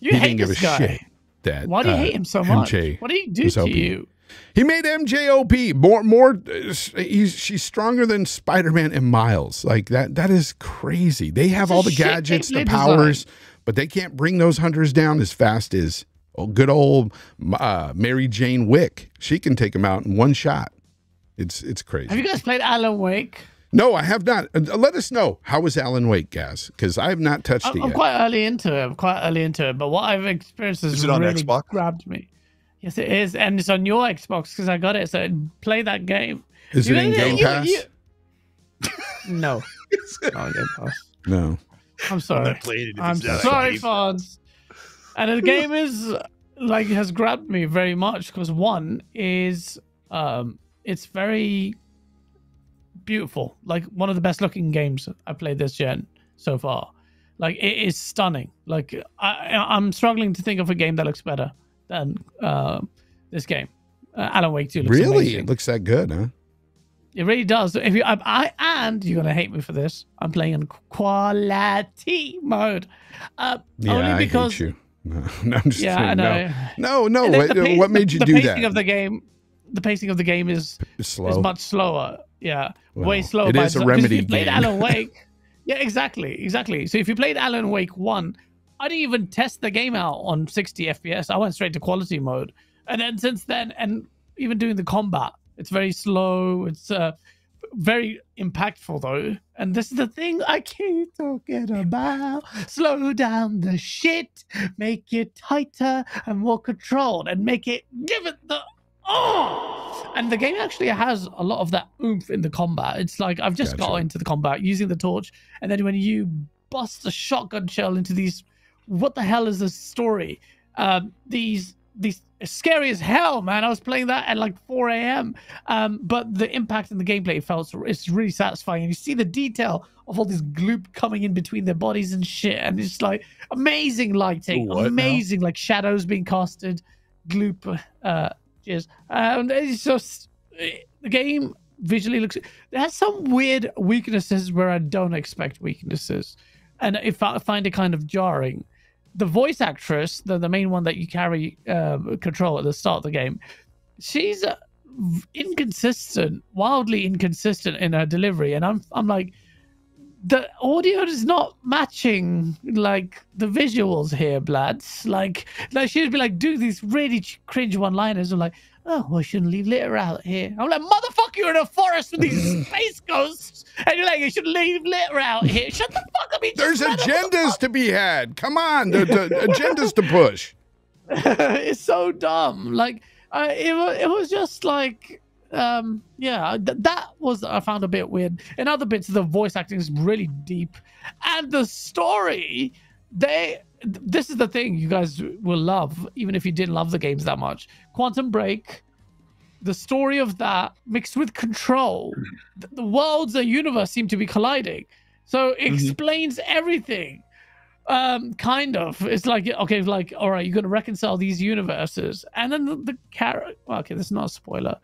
You he hate didn't give this a guy. shit that Why do you uh, hate him so much? MJ What did he do was to helping you? He made MJOP more more. uh, He's she's stronger than Spider Man and Miles. Like that. That is crazy. They have It's all the gadgets, the gameplay powers, but they can't bring those hunters down as fast as oh, good old uh, Mary Jane Wick. She can take them out in one shot. It's it's crazy. Have you guys played Alan Wake? no, I have not. Uh, let us know how was Alan Wake, Gaz? Because I have not touched I'm, it I'm yet. quite early into it. I'm quite early into it, but what I've experienced has Is it on really Xbox? grabbed me. Yes, it is, and it's on your Xbox because I got it. So play that game. Is You it in Game you- Pass? you- no, not on Game Pass. No. I'm sorry. played it. I'm sorry, fans. And the game is like has grabbed me very much because one is um it's very beautiful. Like one of the best looking games I played this gen so far. Like it is stunning. Like I I'm struggling to think of a game that looks better than uh, this game. Uh, Alan Wake 2 looks Really? amazing. It looks that good, huh? It really does. If you, I, I and you're gonna hate me for this. I'm playing in quality mode, uh, Yeah, only I hate you. No, no, I'm just yeah, kidding. I know. No, no. no. What, the pace- what made you the do pacing that? of the game, the pacing of the game is slow. is much slower. Yeah, way Well, slower. it is a design. 'Cause if Remedy you played game. Alan Wake. yeah, exactly, exactly. So if you played Alan Wake one, I didn't even test the game out on 60 FPS. I went straight to quality mode, and then since then, and even doing the combat, it's very slow. It's uh, very impactful though. And this is the thing I keep talking about. Slow down the shit, make it tighter and more controlled, and make it give it the oh. And the game actually has a lot of that oomph in the combat. It's like I've just got into the combat using the torch, and then when you bust a shotgun shell into these, what the hell is this story? Um, these these scary as hell, man. I was playing that at like 4 a.m. Um, but the impact in the gameplay felt it's really satisfying. And you see the detail of all this gloop coming in between their bodies and shit, and it's like amazing lighting, Ooh, what now? amazing like shadows being casted, gloop. Uh, cheers. And it's just the game visually looks. It has some weird weaknesses where I don't expect weaknesses, and if I find it kind of jarring the voice actress, the, the main one that you carry um, control at the start of the game, she's uh, inconsistent, wildly inconsistent in her delivery, and I'm I'm like, the audio is not matching like the visuals here, blads. Like like she'd be like do these really cringe one-liners. I'm like, oh, well, I shouldn't leave litter out here. I'm like, motherfucker, you're in a forest with these space ghosts, and you're like, you should leave litter out here. Shut the fuck up. There's agendas to be had. Come on, the, the agendas to push. it's so dumb. Like, uh, it was, it was just like, um, yeah, th- that was I found a bit weird. In other bits, of the voice acting is really deep, and the story, they. Th- This is the thing you guys will love, even if you didn't love the games that much. Quantum Break, the story of that mixed with Control, the worlds and universe seem to be colliding, so it explains everything. Um kind of. It's like okay like all right you're gonna reconcile these universes. And then the, the character well, okay this is not a spoiler.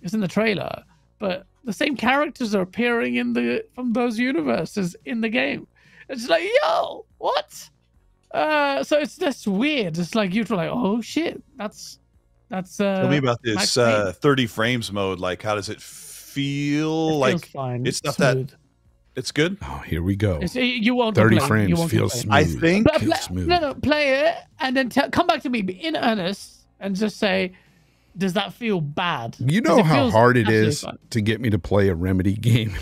It's in the trailer. But the same characters are appearing in the from those universes in the game. It's like yo what uh so it's just weird it's like you're like oh shit that's that's uh Tell me about this uh, 30 frames mode. Like, how does it it feel? feels like, fine it's not that- it's good. Oh, here we go. it's, you won't 30 complain. You frames won't feels complain. smooth. I think But Feels play, smooth. no, no, play it and then tell come back to me in earnest and just say, does that feel bad? You know how hard it is absolutely is fine. to get me to play a Remedy game.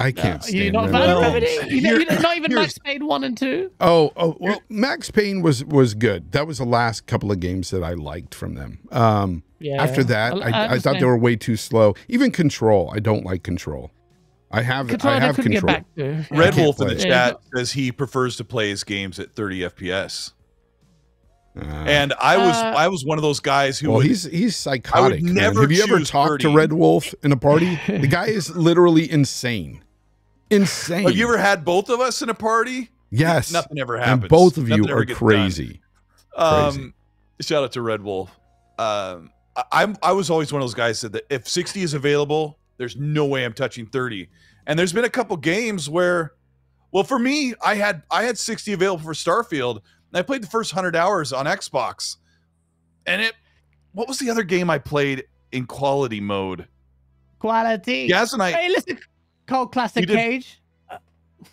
I can't Uh, stand You're not a Remedy Well, You know, you know, not even Max Payne one and two. Oh, oh, well, Max Payne was was good. That was the last couple of games that I liked from them. Um, Yeah. after that, I- I I, I, thought they were way too slow. Even Control, I don't like Control. I have Control I I have couldn't Control. get back to. Red can't Wolf in the play. Yeah, chat says he prefers to play his games at 30 FPS. Uh, And I was Uh, I was one of those guys who well, would, he's he's psychotic. man. never Have you ever choose talked to Red Wolf in a party? the guy is literally insane. Insane. Have you ever had both of us in a party? Yes. Nothing ever happens. and both of you Nothing ever are crazy. done. Crazy. Um, shout out to Red Wolf. Um, I, I'm I was always one of those guys that if 60 is available, there's no way I'm touching 30. And there's been a couple games where, well, for me, I had I had 60 available for Starfield, and I played the first hundred hours on Xbox, and it what was the other game I played in quality mode? Quality. Gaz and I. Hey, listen, Cold Classic You did- Cage.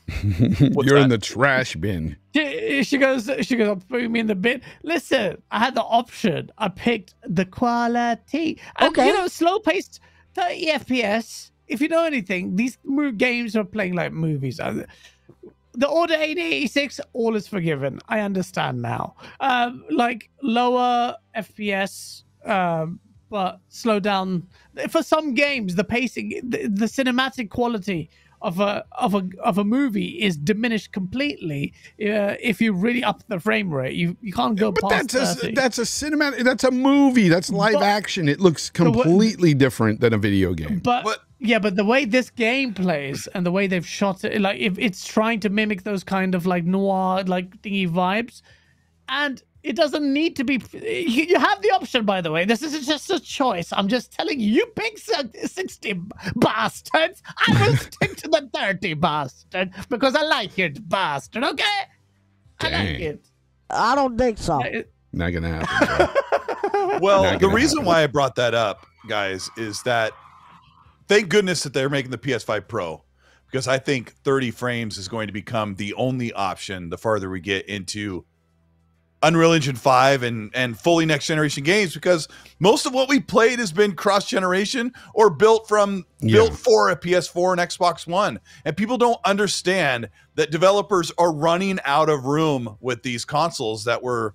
You're in the trash bin. She she goes, she goes, put me in the bin. Listen, I had the option. I picked the quality. And, Okay. You know, slow paced, 30 FPS. If you know anything, these games are playing like movies. Uh, The Order 1886, all is forgiven. I understand now. Um, like lower FPS, um, but slow down. For some games, the pacing, the, the cinematic quality of a of a of a movie is diminished completely uh, if you really up the frame rate. You you can't go But past that's a 30. that's a cinematic. That's a movie. That's live But- action. It looks wa- completely different than a video game. but But- yeah, but the way this game plays and the way they've shot it, like if it's trying to mimic those kind of like noir like thingy vibes, and it doesn't need to be. You, you have the option, by the way. This is just a choice. I'm just telling you. You pick sixty bastards. I will stick to the thirty bastard because I like it, bastard. Okay, I like it. I don't think so. Not gonna happen. Well, the gonna reason happen. why I brought that up, guys, is that thank goodness that they're making the PS5 Pro because I think 30 frames is going to become the only option the farther we get into Unreal Engine 5 and and fully next generation games because most of what we played has been cross generation or built from built for a PS4 and Xbox One. And people don't understand that developers are running out of room with these consoles that were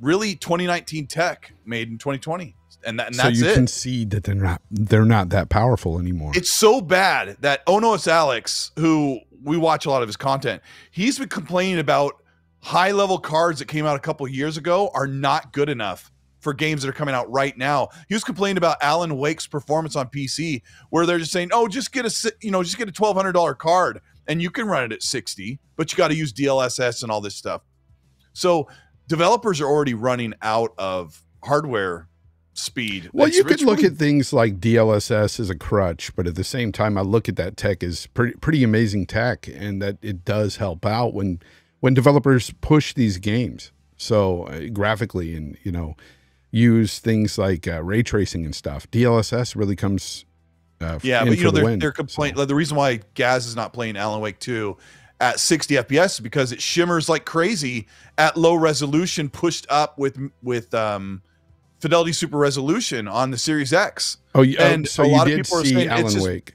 really 2019 tech made in 2020. And, that, and so you it. concede that they're not they're not that powerful anymore. It's so bad that Ono's Alex, who we watch a lot of his content, he's been complaining about high level cards that came out a couple years ago are not good enough for games that are coming out right now. He was complaining about Alan Wake's performance on PC, where they're just saying, "Oh, just get a you know, just get a twelve hundred dollar card, and you can run it at sixty, but you got to use DLSS and all this stuff." So developers are already running out of hardware speed. well, It's- you could look really at things like DLSS as a crutch, but at the same time, I look at that tech as pretty pretty amazing tech, and that it does help out when when developers push these games. So uh, graphically, and you know, use things like uh, ray tracing and stuff. DLSS really comes. Uh, Yeah, but you know the they're, win, they're complaining. so. Like, the reason why Gaz is not playing Alan Wake 2 at 60 FPS because it shimmers like crazy at low resolution, pushed up with with um, fidelity super resolution on the Series X. Oh, yeah. and so a lot of people are saying it's Alan just- Wake.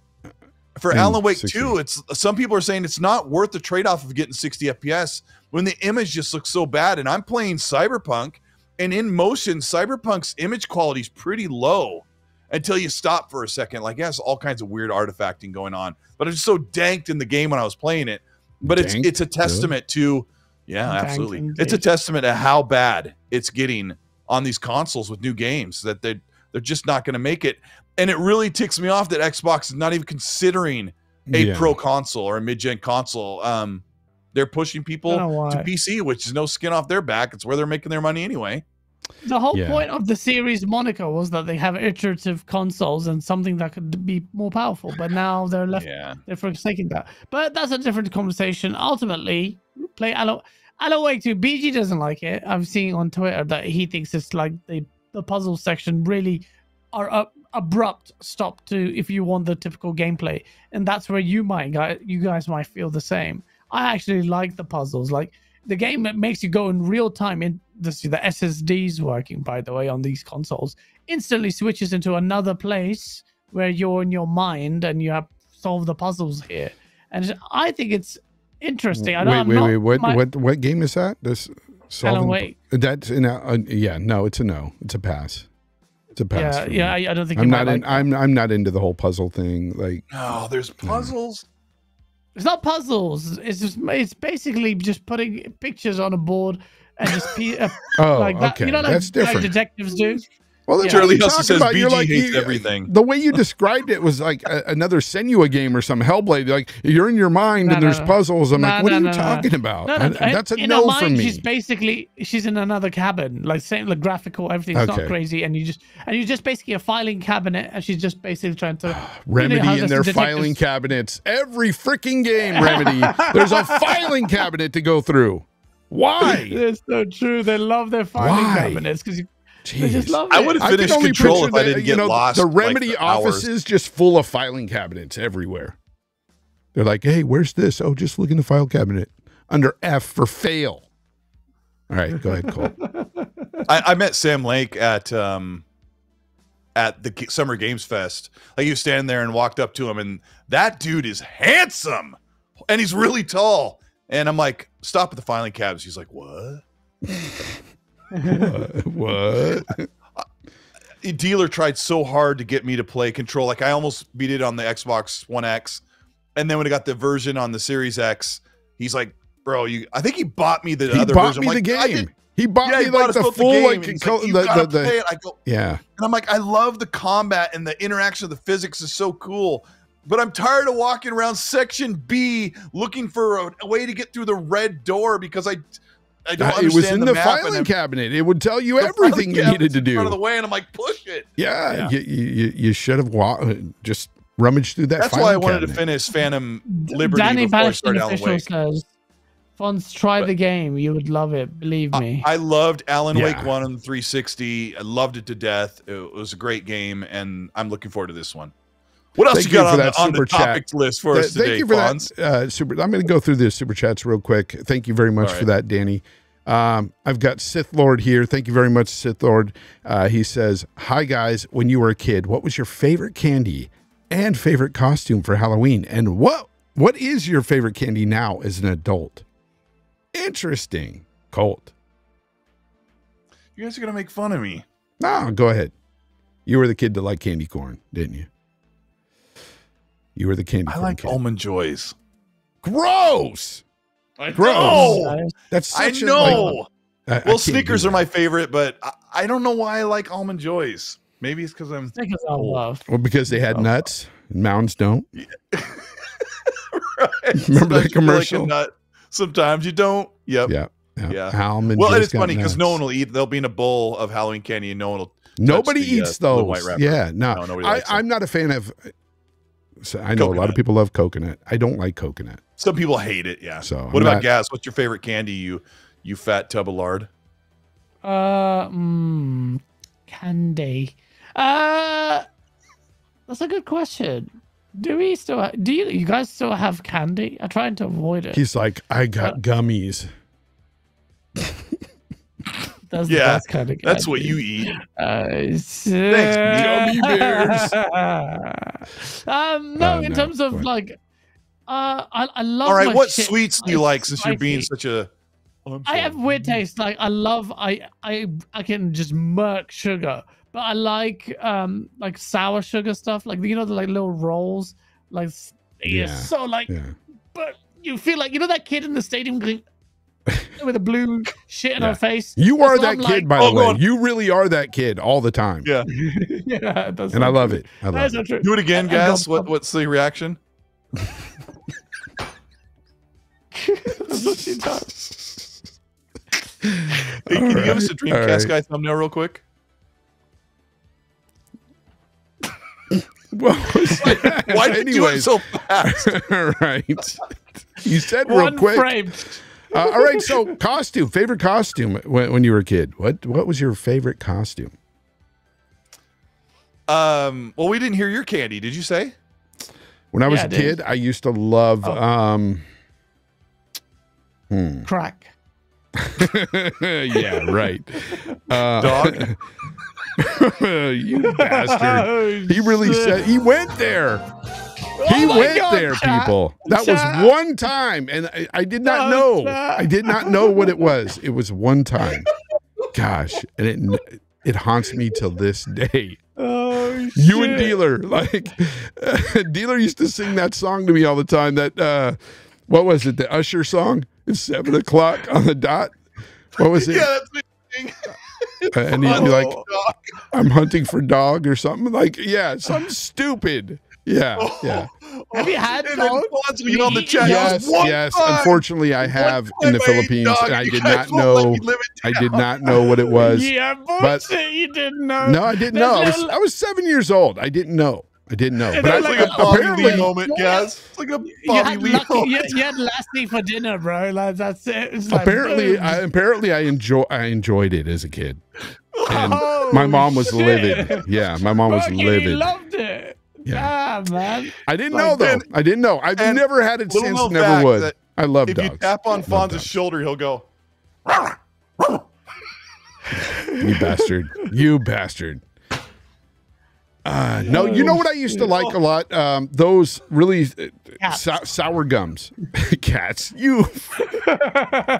For in Alan Wake 60. 2, it's some people are saying it's not worth the trade off of getting 60 FPS when the image just looks so bad. And I'm playing Cyberpunk, and in motion, Cyberpunk's image quality is pretty low until you stop for a second. Like, it has all kinds of weird artifacting going on, but it's so danked in the game when I was playing it. But it's it's a testament to, yeah, Danked absolutely. indeed. It's a testament to how bad it's getting on these consoles with new games that they they're just not going to make it. And it really ticks me off that Xbox is not even considering a Yeah. pro console or a mid-gen console. Um, they're pushing people to. PC, which is no skin off their back. It's where they're making their money anyway. The whole Yeah. point of the series moniker was that they have iterative consoles and something that could be more powerful, but now they're left Yeah. they're forsaking that. But that's a different conversation. Ultimately, play Alan Alan Wake 2. BG doesn't like it. I'm seeing on Twitter that he thinks it's like the the puzzle section really are a abrupt stop to if you want the typical gameplay, and that's where you might guys you guys might feel the same. I actually like the puzzles. Like the game that makes you go in real time. In this, the SSDs working by the way on these consoles instantly switches into another place where you're in your mind and you have solved the puzzles here. And I think it's interesting. I wait, don't, wait, not- wait. What my- what what game is that? This solving. Wake. That's in a, uh, yeah. No, it's a no. It's a pass. It's a pass. Yeah, for yeah. me. I, I don't think I'm you not might in. like I'm I'm not into the whole puzzle thing. Like No, there's puzzles. It's not puzzles. It's just it's basically just putting pictures on a board and just pe- uh, oh, like that. okay, You know, like, that's like detectives do. Well, that's Yeah. what Charlie I'm Hustle talking says about. You're like, hates you- everything. The way you described it was like a, another Senua game or some Hellblade. Like you're in your mind No, and no, there's no. puzzles. I'm No, like, what no, are you no, no. talking about? No, no, And- and that's a in no her for mind, me. She's basically she's in another cabin, like same like graphical, everything's not crazy, and you just and you just basically a filing cabinet, and she's just basically trying to Remedy you know how and there's their detectives- filing cabinets. Every freaking game, Remedy. there's a filing cabinet to go through. Why? It's so true. They love their filing Why? cabinets because They just Jeez. love I it. would have finished only control picture if I the- didn't you get know, lost. The like, remedy for hours. offices just full of filing cabinets everywhere. They're like, "Hey, where's this? Oh, just look in the file cabinet under F for fail." All right, go ahead, Colt. I, I met Sam Lake at um at the Summer Games Fest. Like you stand there and walked up to him, and that dude is handsome, and he's really tall. And I'm like, stop at the filing cabinets. He's like, what? What? what? Dealer tried so hard to get me to play Control. Like I almost beat it on the Xbox One X, and then when I got the version on the Series X, he's like, bro, you. I think he bought me the He other bought version. me the like, I game. He bought Yeah, me like the full game, like co- like, you the, gotta the, the it. I go, yeah. And I'm like, I love the combat and the interaction of the physics is so cool. But I'm tired of walking around section B looking for a, a way to get through the red door because I I don't Uh, it was in the, the, filing and cabinet. It would tell you everything you needed to do. Out of the way, and I'm like, push it. Yeah, Yeah. You, you you should have wa- just rummaged through that. That's why I filing wanted to finish Phantom Liberty Danny before I Patterson started Alan official Wake. says, "Fonz, try But- the game. You would love it. Believe me." I, I loved Alan Yeah. Wake 1 on the 360. I loved it to death. It was a great game, and I'm looking forward to this one. What else Thank you got you for on, that the, on the super chat. list for Th- us today, thank you for Fonz? that uh, super. I'm going to go through the super chats real quick. Thank you very much All for that, Danny. Um, I've got Sith Lord here. Thank you very much, Sith Lord. Uh, he says, "Hi guys. When you were a kid, what was your favorite candy and favorite costume for Halloween? And what what is your favorite candy now as an adult?" Interesting, Colt. You guys are going to make fun of me. No, go ahead. You were the kid that liked candy corn, didn't you? You were the candy I corn like kid. almond joys. Gross. I Gross. know. Nice. That's I such a, know. like, I- I well, can't Snickers are my favorite, but I, I don't know why I like almond joys. Maybe it's because I'm Stickers I love. Well, because they had Oh. nuts. and Mounds don't. right. Remember that Sometimes you feel like commercial? nut, Sometimes you don't. Yep. Yeah. Yeah. Yeah. Almond Well, and just funny because no one will eat. They'll be in a bowl of Halloween candy, and no one will. Nobody the, uh, eats the those. white yeah. No. No, I. I'm not a fan of. So I know a lot of people love coconut. I don't like coconut. Some people hate it. Yeah. So what I'm about not- Gaz? What's your favorite candy? You, you fat tub of lard. Uh, mm, candy. Uh, that's a good question. Do we still? Ha- do you? You guys still have candy? I'm trying to avoid it. He's like, I got gummies. That's the Yeah, best kind of candy. That's what you eat. Uh, Thanks, gummy bears. um, no, Oh, in no, terms of like, uh, I, I love. All right. my What shit sweets do you spicy- like? Since you're being such a. Oh, I'm have weird taste. Like I love I I I can just murk sugar, but I like um like sour sugar stuff. Like you know the like little rolls. Like Yeah. yeah, so like, Yeah. but you feel like you know that kid in the stadium going with a blue shit in Yeah. her face. You are That's that I'm kid, like. by Oh, the way. go. You really are that kid all the time. Yeah. yeah, that's And I love true. it. I love is so it. true. Do it again, I- I What, what's the reaction? What. Hey, can you give us a Dreamcast right. guy thumbnail real quick? What? Why did you do it so fast? all right. You said real One quick. frame. Uh, all right. So, costume, favorite costume when, when you were a kid. What What was your favorite costume? Um. Well, we didn't hear your candy. Did you say? When I was Yeah, a it is. kid, I used to love. Oh. um hmm. Crack. yeah, right. Uh, Dog? you bastard. He really said he went there. He Oh went God, there, chat. people. That Chat. was one time, and I, I did not No, know. chat. I did not know what it was. It was one time. Gosh, and it it haunts me till this day. Oh, You and. Dealer, like Dealer used to sing that song to me all the time. That uh, what was it? The Usher song. It's seven o'clock on the dot. What was it? Yeah, that's me. saying. And he'd be like, Oh, "I'm hunting for dog" or something. Like, yeah, something stupid. Yeah, yeah. Have you had And then dog? Fonz will yell in the chat. Yes, yes. time, Unfortunately, I have in the I Philippines, dog and I did not know. me live it I did not know what it was. yeah, but- bullshit. you didn't know. No, I didn't know. I was, I was seven years old. I didn't know. I didn't know. And But I, like like a Bobby apparently, Lee moment, guys. It's like a You Bobby had, Lee lucky, you, moment. you had Lassie for dinner, bro. Like that's it. It's apparently, boom. I, apparently, I enjoy. I enjoyed it as a kid. And Oh, my mom was shit. livid. Yeah, my mom was Fucking he livid. loved it. Yeah. Yeah, man. I didn't Like, know though. then- I didn't know. I've never had it since. Never would. I love if dogs. you tap on Fonz's shoulder, he'll go. You bastard. You bastard. Uh, no, you know what I used to like a lot? Um, those really uh, sou- sour gums. Cats. You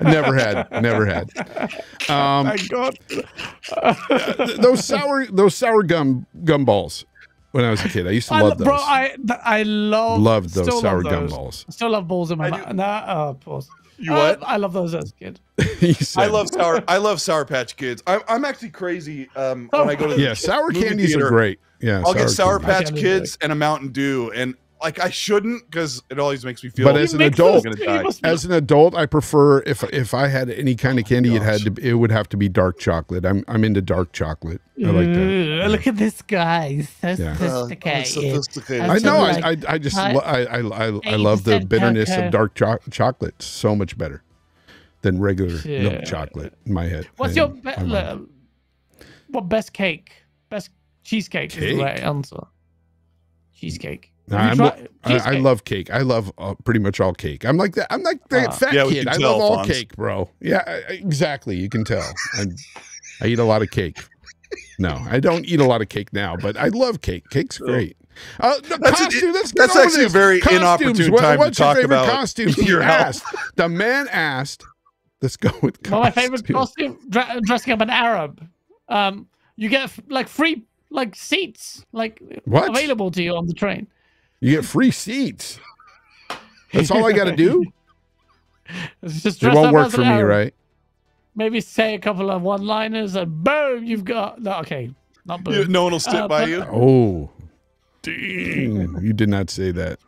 never had. Never had. Um, My God. th- those sour those sour gum gumballs when I was a kid. I used to I, love lo- those. bro, I I love Loved those sour love those. gumballs. I still love balls in my mouth. do- Nah, uh, pause. You Uh, what? I love those as a kid. I love sour. I love Sour Patch Kids. I'm, I'm actually crazy. Um, Oh, when I go to the Yeah, sour candies theater, are great. Yeah, I'll get Sour candies. Patch. Kids and a Mountain Dew, and like I shouldn't because it always makes me feel. But as an adult- those I'm gonna things. As an adult, I prefer if if I had any kind of oh candy, it had to it would have to be dark chocolate. I'm I'm into dark chocolate. I like that. Ugh, Look at this guy. He's so Yeah. Uh, sophisticated. sophisticated. I'm I so know. like I, I I just high- lo- I I I, I love the bitterness cocoa. of dark cho- chocolate so much better than regular milk chocolate in my head. What's And your be- I love it. look, what best cake? Best cheesecake is the right answer. Cheesecake. Nah, Have I'm- I, I love cake. I love uh, pretty much all cake. I'm like that. I'm like that Ah. fat Yeah, kid. can I tell, love all Fonz. cake, bro. Yeah, I- I- exactly. You can tell. I, I eat a lot of cake. No, I don't eat a lot of cake now, but I love cake. Cake's great. Uh, the That's costume. let's that's over actually a very Costumes. inopportune What- time to what's talk your favorite about costume? Your health. asked. The man asked. Let's go with Well, my favorite costume. costume, dre- dressing up an Arab. Um, you get f- like free like seats like What? available to you on the train. You get free seats. That's all I got to do. It's just It won't up work for me, Arab. right? Maybe say a couple of one-liners and boom, you've got no. Okay, not boom. You- no one will stick Uh, by but- you. Oh, Ooh, you did not say that.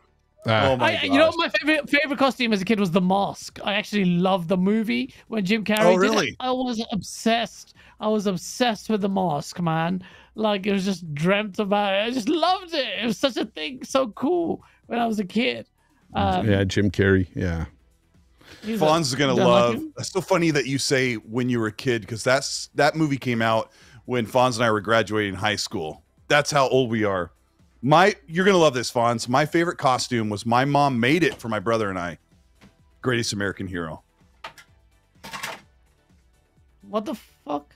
Ah, Oh my I, you know, gosh. my favorite favorite costume as a kid was the mask. I actually loved the movie when Jim Carrey. Oh, did it. really? I was obsessed. I was obsessed with the mask, man. Like it was just dreamt about it. I just loved it. It was such a thing, so cool when I was a kid. Um, yeah, Jim Carrey. Yeah. he's Fonz is gonna don't like love. him? It's so funny that you say when you were a kid because that's that movie came out when Fonz and I were graduating high school. That's how old we are. My, you're gonna love this, Fonz. My favorite costume was my mom made it for my brother and I. Greatest American Hero. What the fuck?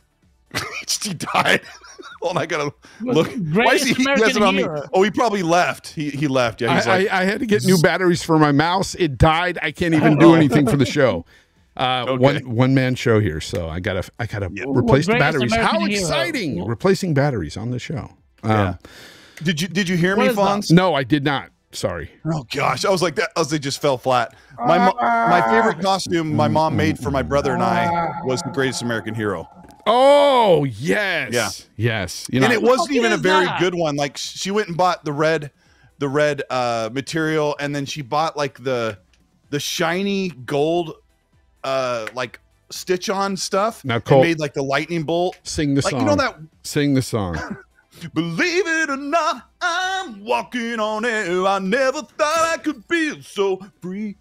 he died. Hold on, I gotta Was look. Why is he? he has it on me. Oh, he probably left. He he left. Yeah, he's I, like, I, I had to get new batteries for my mouse. It died. I can't even do anything for the show. Uh, Okay. One one man show here, so I gotta I gotta Yeah. replace the Greatest batteries. How American Hero. exciting! Replacing batteries on the show. Um, yeah. Did you did you hear What me, is? Fonz? No, I did not. Sorry. Oh gosh, I was like that. As they just fell flat. My mo- my favorite costume my mom made for my brother and I was the Greatest American Hero, Oh yes, Yeah. yes. You know, and it wasn't even a very that? good one. Like she went and bought the red, the red uh, material, and then she bought like the the shiny gold, uh, like stitch on stuff. Now, and Colt- made like the lightning bolt. sing the Like song. you know that Sing the song. Believe it or not, I'm walking on air. I never thought I could feel so free.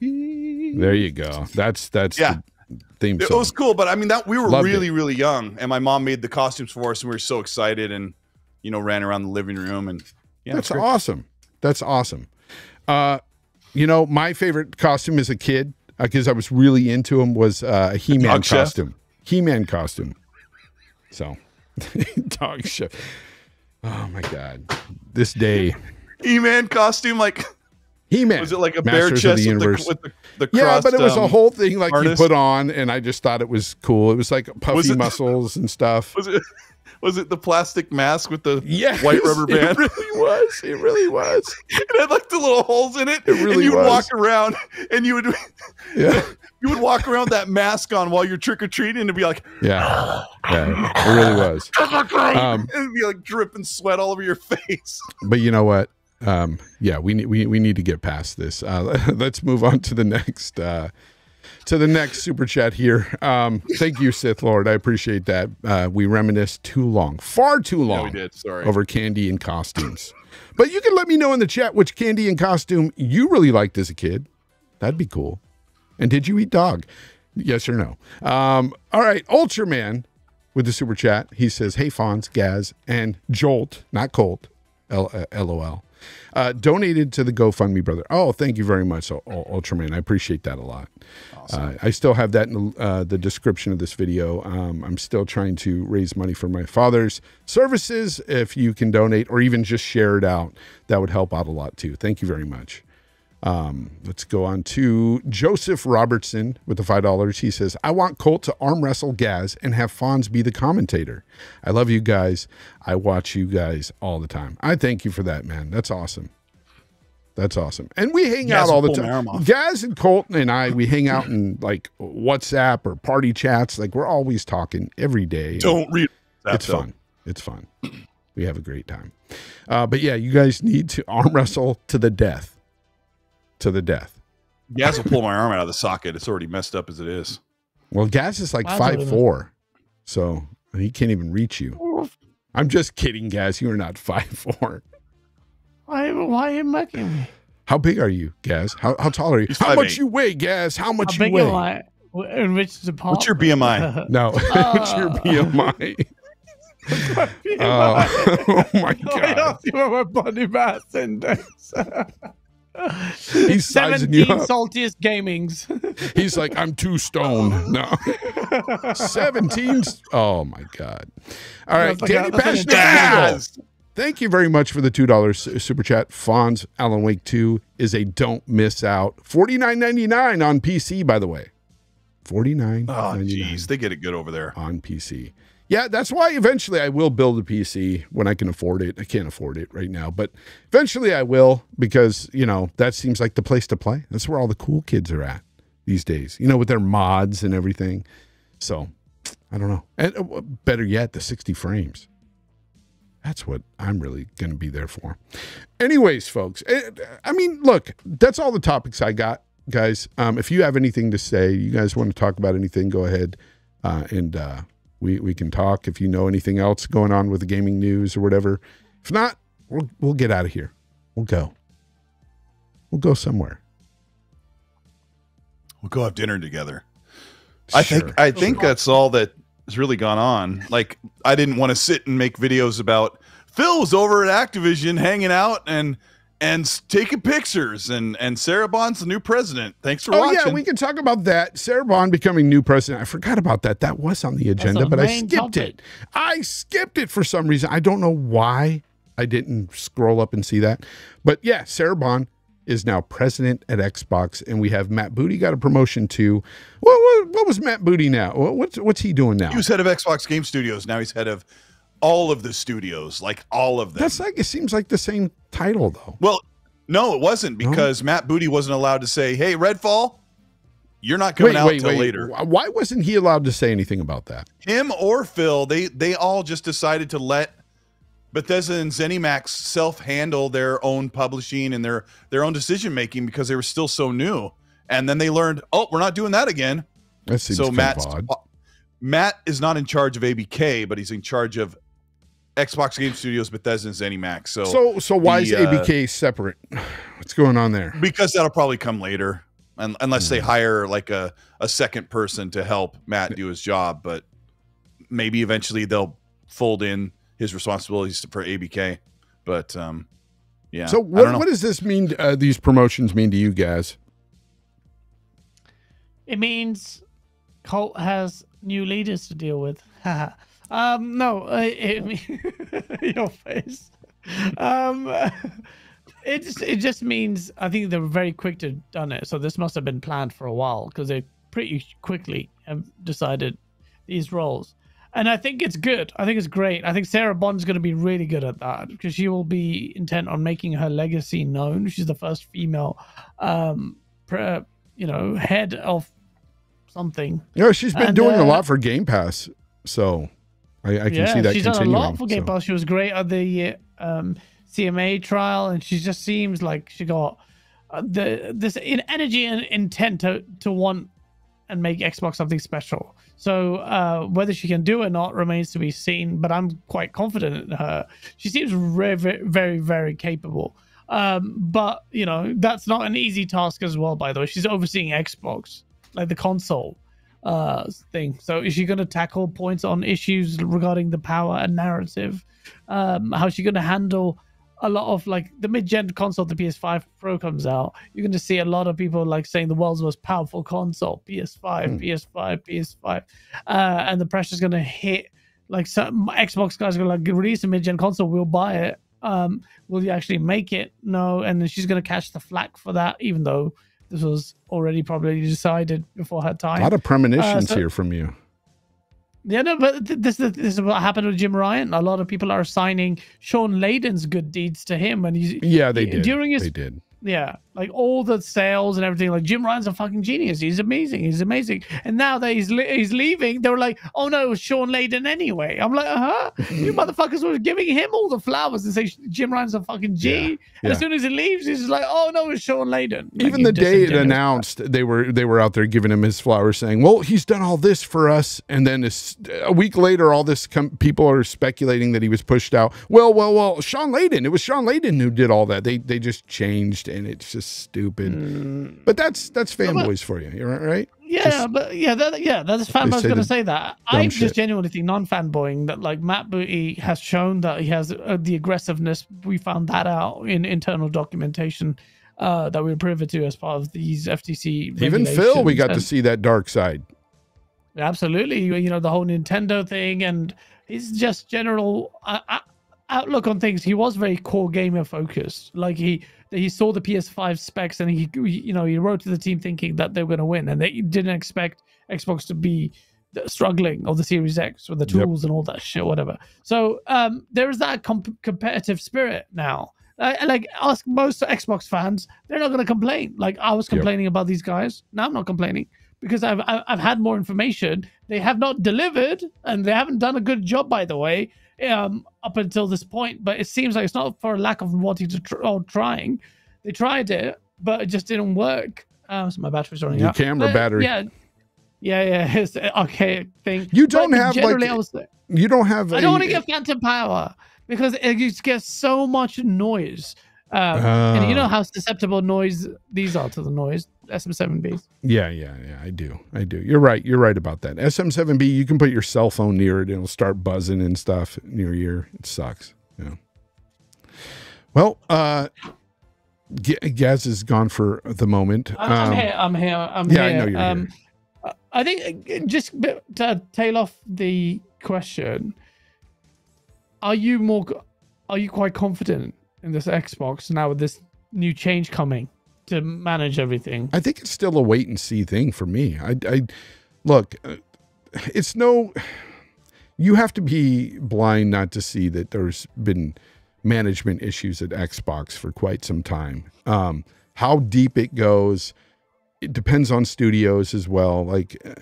there you go. That's that's Yeah. the theme It was cool, but I mean that we were Loved really, really young, and my mom made the costumes for us, and we were so excited, and you know, ran around the living room, and yeah, That's awesome. That's awesome. Uh, you know, my favorite costume as a kid, because I was really into him, was uh, a He-Man Dog chef? costume. He-Man costume. So, dog chef. Oh my God! This day, He-Man costume, like He-Man. was it like a Masters of chest the with the, with the, the yeah, but it was a um, whole thing like you put on, and I just thought it was cool. It was like puffy Was muscles and stuff. Was it was it the plastic mask with the Yes, white rubber band? It really was. It really was. it had like the little holes in it, It really and you would was. walk around, and you would Yeah, you would walk around with that mask on while you're trick or treating, and be like, yeah, yeah. It really was. Um, and it'd be like dripping sweat all over your face. but you know what? Um, yeah, we need we, we need to get past this. Uh, let's move on to the next uh, to the next super chat here. Um, thank you, Sith Lord. I appreciate that. Uh, we reminisced too long, far too Yeah, long, we did. Sorry. over candy and costumes. but you can let me know in the chat which candy and costume you really liked as a kid. That'd be cool. And did you eat dog? Yes or no? Um, all right, Ultraman with the super chat. He says, "Hey Fonz, Gaz, and Jolt, not Colt, L- uh, LOL, uh, donated to the GoFundMe, brother. Oh, thank you very much, Ul- Ul- Ultraman. I appreciate that a lot. Uh, I still have that in the, uh, the description of this video. Um, I'm still trying to raise money for my father's services. If you can donate or even just share it out, that would help out a lot too. Thank you very much. Um, let's go on to Joseph Robertson with the five dollars. He says, "I want Colt to arm wrestle Gaz and have Fonz be the commentator. I love you guys. I watch you guys all the time. I thank you for that, man. That's awesome. That's awesome. And we hang Gaz out all the pull my arm time. Gaz and Colton and I, we hang out in like WhatsApp or party chats. Like we're always talking every day. Don't read that. it's though. fun. It's fun. We have a great time. Uh, but yeah, you guys need to arm wrestle to the death. To the death. Gaz will pull my arm out of the socket. It's already messed up as it is. Well, Gaz is like Wow, five four, so he can't even reach you. I'm just kidding, Gaz. You are not five four. Why, why are you mocking me? How big are you, Gaz? How, how tall are you? He's How much 5'8". you weigh, Gaz? How much How you big weigh? am I? In which department? What's your BMI? No, what's your Uh, BMI? BMI? Oh, oh my I god, asked you about my body mass index. He's sizing you 17 up. saltiest gamings. he's like, I'm too stoned. No, seventeen. Oh my god. All right, like Danny a- that's like a Passion dad. official. Thank you very much for the two dollars super chat. Fonz Alan Wake Two is a don't miss out. Forty nine ninety nine on PC, by the way. Forty nine. Oh, jeez, they get it good over there. on PC. Yeah, that's why eventually I will build a PC when I can afford it. I can't afford it right now, but eventually I will because, you know, that seems like the place to play. That's where all the cool kids are at these days, you know, with their mods and everything. So I don't know. And uh, better yet, the 60 frames. That's what I'm really going to be there for. Anyways, folks, eh, I mean, look, that's all the topics I got, guys. Um, if you have anything to say, you guys want to talk about anything, go ahead uh, and uh, we we can talk. If you know anything else going on with the gaming news or whatever, if not, we'll we'll get out of here. We'll go. We'll go somewhere. We'll go have dinner together. I think I think that's all that has really gone on. Like I didn't want to sit and make videos about Phil was over at Activision hanging out and and taking pictures and and Sarah Bond's the new president. Thanks for Oh watching. yeah, we can talk about that. Sarah Bond becoming new president. I forgot about that. That was on the agenda, the but I skipped topic. it. I skipped it for some reason. I don't know why I didn't scroll up and see that. But yeah, Sarah Bond is now president at Xbox, and we have Matt Booty got a promotion to. What, what, what was Matt Booty now? What, what's what's he doing now? he was head of Xbox Game Studios. Now he's head of all of the studios, like all of them. That's like it seems like the same title though. well, no, it wasn't because Matt Booty wasn't allowed to say, "Hey, Redfall, you're not coming out until later." Why wasn't he allowed to say anything about that? him or Phil, they they all just decided to let Bethesda and ZeniMax self handle their own publishing and their their own decision making because they were still so new. And then they learned, oh, we're not doing that again. That seems so Matt. Matt is not in charge of ABK, but he's in charge of Xbox Game Studios, Bethesda, and ZeniMax. So, So so why is the, uh, ABK separate? What's going on there? because that'll probably come later, un- unless Hmm. they hire like a a second person to help Matt do his job. But maybe eventually they'll fold in his responsibilities for ABK. But um, yeah. So what, what does this mean? Uh, these promotions mean to you guys? It means Colt has new leaders to deal with. um, no, uh, it, your face. Um, it just, it just means I think they were very quick to done it. So this must have been planned for a while because they pretty quickly have decided these roles. And I think it's good. I think it's great. I think Sarah Bond's going to be really good at that because she will be intent on making her legacy known. She's the first female, um, pre, you know, head of something. Yeah, she's been And, doing a uh, lot for Game Pass, so I, I can see that she's done a lot for Game so. Pass. She was great at the um, CMA trial, and she just seems like she got uh, the this in energy and intent to to want and make Xbox something special. So uh, whether she can do it or not remains to be seen. But I'm quite confident in her. She seems very, very, very, very capable. Um, but you know that's not an easy task as well. By the way, she's overseeing Xbox, like the console. Uh thing. So is she going to tackle points on issues regarding the power and narrative? Um, how's she going to handle a lot of like the mid-gen console, the PS5 Pro comes out, you're going to see a lot of people like saying the world's most powerful console, PS5, Hmm. PS5, PS5, uh, and the pressure's going to hit. Like some Xbox guys are going to like release a mid-gen console, we'll buy it. Um, will you actually make it? No, and then she's going to catch the flack for that, even though this was already probably decided before her time. A lot of premonitions uh, so- here from you. Yeah, no, but th- this, this is what happened with Jim Ryan. A lot of people are assigning Shawn Layden's good deeds to him, and he's Yeah, they did. during his they did. Yeah, like all the sales and everything. Like Jim Ryan's a fucking genius. He's amazing. He's amazing. And now that he's li- he's leaving, they were like, "Oh no, it was Shawn Layden anyway." I'm like, "Uh huh." you motherfuckers were giving him all the flowers and say Jim Ryan's a fucking G. And yeah. as soon as he leaves, he's like, "Oh no, it's Shawn Layden." Like, Even the day it announced, they were they were out there giving him his flowers, saying, "Well, he's done all this for us," and then a week later, all this com- people are speculating that he was pushed out. Well, well, well, Shawn Layden. It was Shawn Layden who did all that. They they just changed, and it's just stupid. Mm. But that's that's fanboys for you, you're right? Yeah, Just- but yeah, that, yeah, that's fanboys going to say that. I shit. just genuinely think non-fanboying that like Matt Booty has shown that he has uh, the aggressiveness. We found that out in internal documentation uh, that we were privy to as part of these FTC. Even Phil, we got to see that dark side. Absolutely, you know the whole Nintendo thing and his just general uh, outlook on things. He was very core gamer focused. Like he he saw the PS5 specs and he you know he wrote to the team thinking that they were going to win and they didn't expect Xbox to be struggling or the Series X with the Yep. tools and all that shit, whatever. So um, there is that comp- competitive spirit now. Uh, like ask most Xbox fans, they're not going to complain. Like I was Yep. complaining about these guys. Now I'm not complaining because I've I've had more information. They have not delivered, and they haven't done a good job, by the way, um, up until this point. But it seems like it's not for a lack of wanting to tr- or trying. They tried it, but it just didn't work. Um, so my battery's running Your out. camera But, battery. Yeah, yeah, yeah. It's an archaic thing. You don't have, like, was. You don't have. I don't want to get phantom power because it just gets so much noise. Um, and you know Ah. how susceptible noise these are to the noise. SM7Bs. Yeah, yeah, yeah. I do. I do. You're right. You're right about that. SM7B, you can put your cell phone near it and it'll start buzzing and stuff near your ear. It sucks. Yeah. Well, uh, G- Gaz is gone for the moment. I'm, I'm Um, here. I'm here. I'm yeah, I know you're um, I think uh, just to tail off the question, are you more? Are you quite confident in this Xbox now with this new change coming to manage everything? I think it's still a wait and see thing for me. I, I look, uh, it's no. You have to be blind not to see that there's been management issues at Xbox for quite some time. Um, how deep it goes, it depends on studios as well. Like. uh,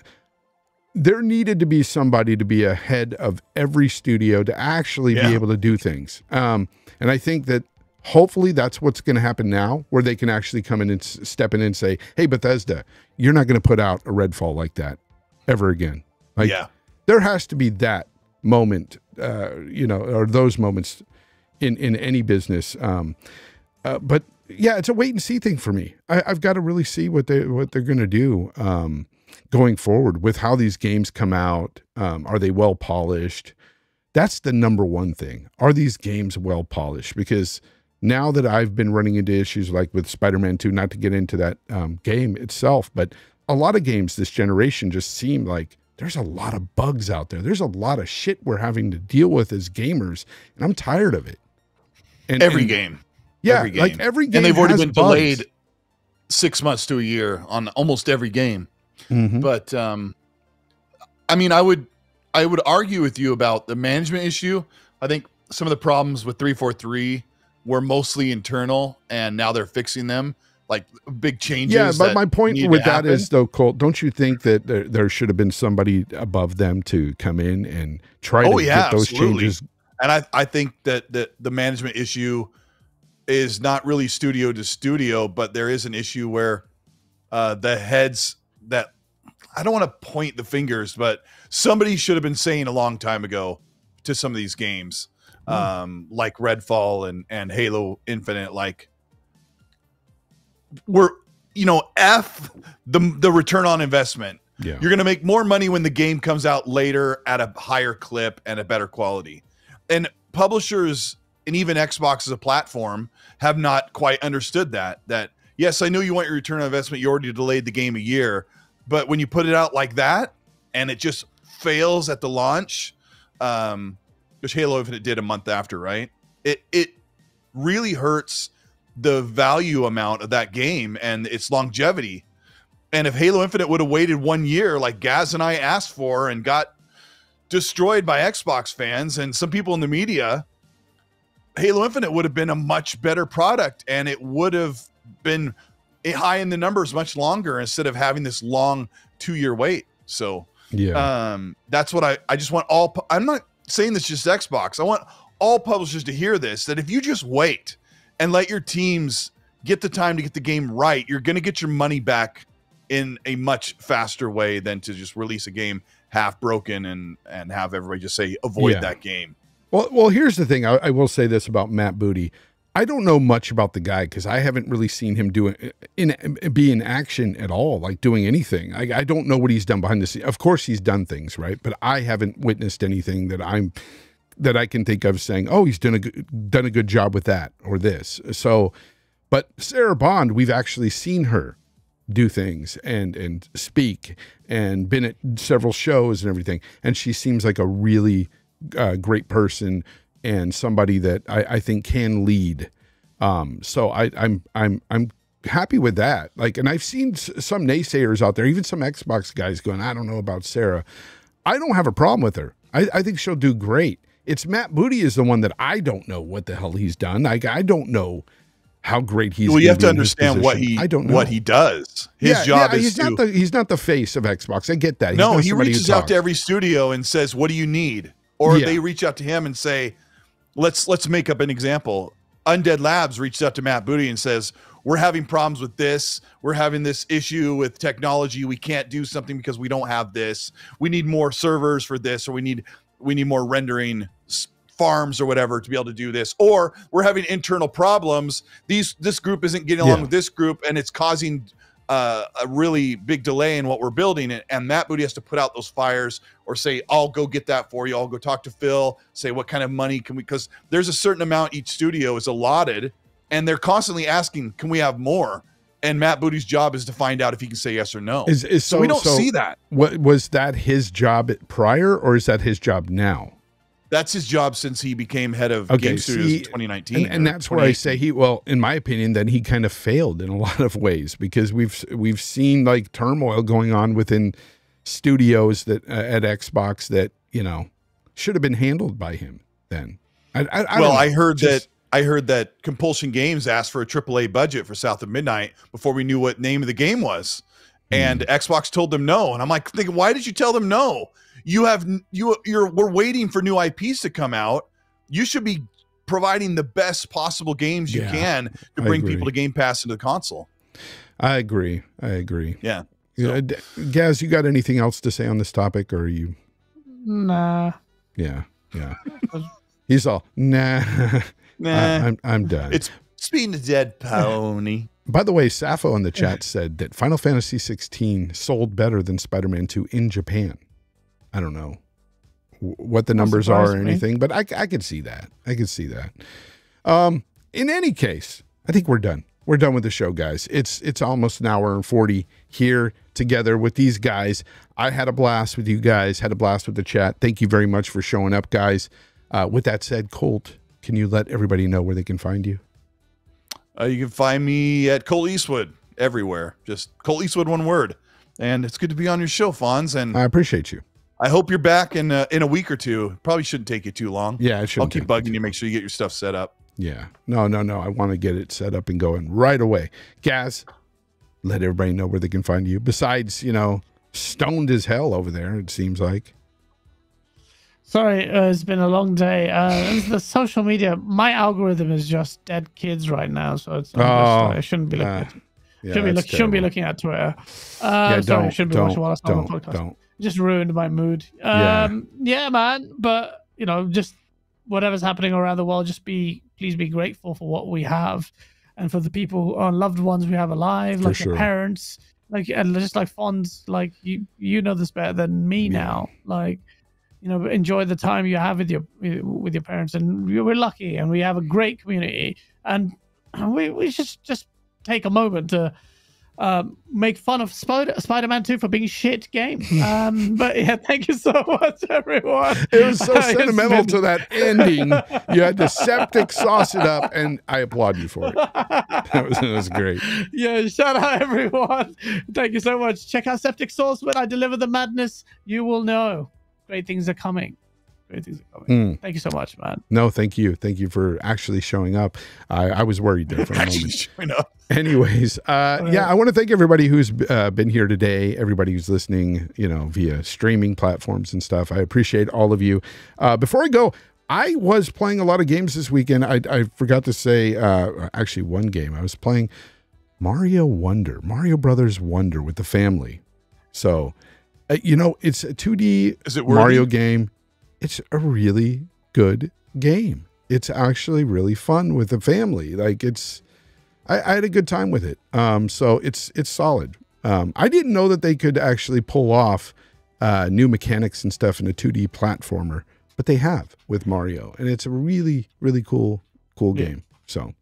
There needed to be somebody to be ahead of every studio to actually Yeah. be able to do things. Um, and I think that hopefully that's what's going to happen now, where they can actually come in and step in and say, "Hey, Bethesda, you're not going to put out a Redfall like that ever again." Like, yeah. there has to be that moment, uh, you know, or those moments in in any business. Um, uh, but yeah, it's a wait and see thing for me. I, I've got to really see what they what they're going to do um, going forward with how these games come out. Um, are they well polished? That's the number one thing. Are these games well polished? Because now that I've been running into issues like with Spider-Man 2, not to get into that um, game itself, but a lot of games this generation just seem like there's a lot of bugs out there. There's a lot of shit we're having to deal with as gamers, and I'm tired of it. And Every and- game. yeah, every like every game, And they've already been bugs. delayed six months to a year on almost every game. Mhm. But um, I mean, I would I would argue with you about the management issue. I think some of the problems with 343 were mostly internal, and now they're fixing them. Like big changes. Yeah, but my point with that is though, Colt, don't you think that there, there should have been somebody above them to come in and try Oh, to yeah, get those absolutely. changes? and I, I think that the, the management issue is not really studio to studio, but there is an issue where uh, the heads that I don't want to point the fingers, but somebody should have been saying a long time ago to some of these games, Hmm. um, like Redfall and and Halo Infinite, like we're you know f the the return on investment Yeah. You're going to make more money when the game comes out later at a higher clip and a better quality. And publishers and even Xbox as a platform have not quite understood that. That yes, I know you want your return on investment. You already delayed the game a year, but when you put it out like that and it just fails at the launch, um, which Halo Infinite did a month after, right? It it really hurts the value amount of that game and its longevity. And if Halo Infinite would have waited one year, like Gaz and I asked for, and got destroyed by Xbox fans and some people in the media, Halo Infinite would have been a much better product and it would have been high in the numbers much longer instead of having this long two year wait. So, Yeah. um, that's what I, I just want all, I'm not saying this just Xbox. I want all publishers to hear this that if you just wait and let your teams get the time to get the game right, you're going to get your money back in a much faster way than to just release a game half broken and and have everybody just say avoid Yeah. that game. Well, well, here's the thing. I, I will say this about Matt Booty. I don't know much about the guy because I haven't really seen him do it in be in action at all, like doing anything. I, I don't know what he's done behind the scenes. Of course, he's done things, right? But I haven't witnessed anything that I'm that I can think of saying, "Oh, he's done a good, done a good job with that or this." So, but Sarah Bond, we've actually seen her do things and and speak and been at several shows and everything and she seems like a really uh, great person and somebody that I, I think can lead um so I I'm I'm I'm happy with that like and I've seen s- some naysayers out there even some Xbox guys going I don't know about Sarah I don't have a problem with her I, I think she'll do great it's Matt Booty is the one that I don't know what the hell he's done I I don't know how great he's well, you have to understand what he I don't know what he does. His yeah, job yeah, is he's to not the he's not the face of Xbox. I get that. He's no, he reaches out to every studio and says, "What do you need?" Or Yeah. they reach out to him and say, "Let's let's make up an example." Undead Labs reached out to Matt Booty and says, "We're having problems with this. We're having this issue with technology. We can't do something because we don't have this. We need more servers for this, or we need we need more rendering farms or whatever to be able to do this. Or we're having internal problems. These this group isn't getting along Yeah. with this group, and it's causing." Uh, a really big delay in what we're building, and, and Matt Booty has to put out those fires or say, "I'll go get that for you." I'll go talk to Phil, say what kind of money can we? Because there's a certain amount each studio is allotted, and they're constantly asking, "Can we have more?" And Matt Booty's job is to find out if he can say yes or no. Is, is so, so, we don't so see that. What was that his job prior, or is that his job now? That's his job since he became head of Okay, Game Studios see, in 2019. And, and that's where I say he. Well, in my opinion, then he kind of failed in a lot of ways because we've we've seen like turmoil going on within studios that uh, at Xbox that you know should have been handled by him. Then, I, I, I well. I heard Just- that I heard that Compulsion Games asked for a AAA budget for South of Midnight before we knew what name of the game was, and Hmm. Xbox told them no. And I'm like thinking, why did you tell them no? You have you you're we're waiting for new IPs to come out. You should be providing the best possible games you Yeah, can to bring people to Game Pass into the console. I agree. I agree. Yeah. Yeah, D- Gaz, you got anything else to say on this topic, or are you? Nah. Yeah, yeah. He's all nah. Nah, I, am I'm done. it's it's being a dead pony. By the way, Sappho in the chat said that Final Fantasy 16 sold better than Spider-Man 2 in Japan. I don't know what the numbers are or surprised me. anything, but I, I could see that. I could see that. Um, in any case, I think we're done. We're done with the show, guys. It's it's almost an hour and 40 here together with these guys. I had a blast with you guys, had a blast with the chat. Thank you very much for showing up, guys. Uh, with that said, Colt, can you let everybody know where they can find you? Uh, you can find me at Colt Eastwood everywhere. Just Colt Eastwood, one word. And it's good to be on your show, Fonz. And I appreciate you. I hope you're back in uh, in a week or two. Probably shouldn't take you too long. Yeah, it I'll keep bugging you. Make sure you get your stuff set up. Yeah. No, no, no. I want to get it set up and going right away. Gaz, let everybody know where they can find you. Besides, you know, stoned as hell over there, it seems like. Sorry, uh, it's been a long day. Uh, the social media, my algorithm is just dead kids right now, so it's. I'm just, Oh, I shouldn't be looking. uh, at, Yeah, shouldn't, be look, shouldn't be looking at Twitter. Uh, Yeah, sorry, I don't, shouldn't be don't, watching while I don't, the podcast. don't. Just ruined my mood. Yeah. Um, yeah. man. But you know, just whatever's happening around the world, just be please be grateful for what we have, and for the people, our loved ones we have alive, For like sure. our parents, like and just like Fonz, like you you know this better than me Yeah. now. Like you know, enjoy the time you have with your with your parents, and we- we're lucky, and we have a great community, and we we should just take a moment to. Um, make fun of Spider Spider-Man 2 for being shit game. Um, but yeah, thank you so much, everyone. It was so sentimental been- to that ending. You had the septic sauce it up, and I applaud you for it. That was, that was great. yeah, shout out everyone. Thank you so much. Check out Septic Sauce when I deliver the madness. You will know great things are coming. Great things are coming. Mm. Thank you so much, man. No, thank you. Thank you for actually showing up. I, I was worried there for a moment. Anyways, uh, yeah, I want to thank everybody who's uh, been here today, everybody who's listening, you know, via streaming platforms and stuff. I appreciate all of you. Uh, before I go, I was playing a lot of games this weekend. I, I forgot to say, uh, actually, one game. I was playing Mario Wonder, Mario Brothers Wonder with the family. So, uh, you know, it's a 2D Is it? Mario game. It's a really good game. It's actually really fun with the family. Like it's, I, I had a good time with it. Um, so it's it's solid. Um, I didn't know that they could actually pull off uh, new mechanics and stuff in a 2D platformer, but they have with Mario, and it's a really really cool cool Yeah. game. So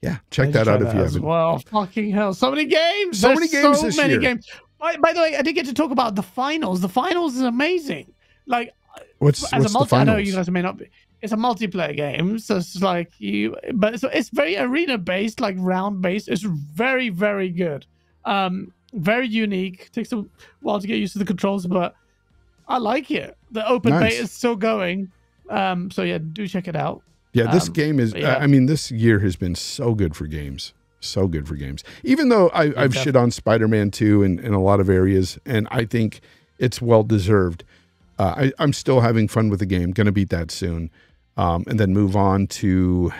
yeah, check that out if you haven't. Well, fucking hell, so many games. So There's many games So this many year. games. By, by the way, I did get to talk about the finals. The finals is amazing. Like What's as what's a multi, I know you guys may not be. It's a multiplayer game, so it's like you, but it's, it's very arena based, like round based. It's very, very good. Um, very unique. Takes a while to get used to the controls, but I like it. The open Nice. beta is still going. Um, so yeah, do check it out. Yeah, this Um, game is. yeah. I mean, this year has been so good for games. So good for games. Even though I, I've shit on Spider Man 2 in, in a lot of areas, and I think it's well deserved, uh, I, I'm still having fun with the game. Going to beat that soon. Um, and then move on to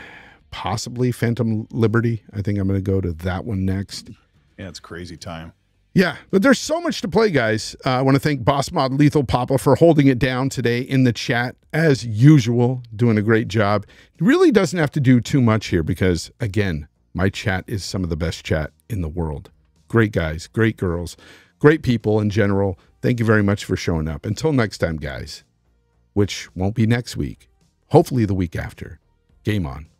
possibly Phantom Liberty. I think I'm going to go to that one next. Yeah, it's crazy time. Yeah, but there's so much to play, guys. Uh, I want to thank Boss Mod Lethal Papa for holding it down today in the chat, as usual, doing a great job. He really doesn't have to do too much here because, again, my chat is some of the best chat in the world. Great guys, great girls, great people in general. Thank you very much for showing up. Until next time, guys, which won't be next week, hopefully the week after. Game on.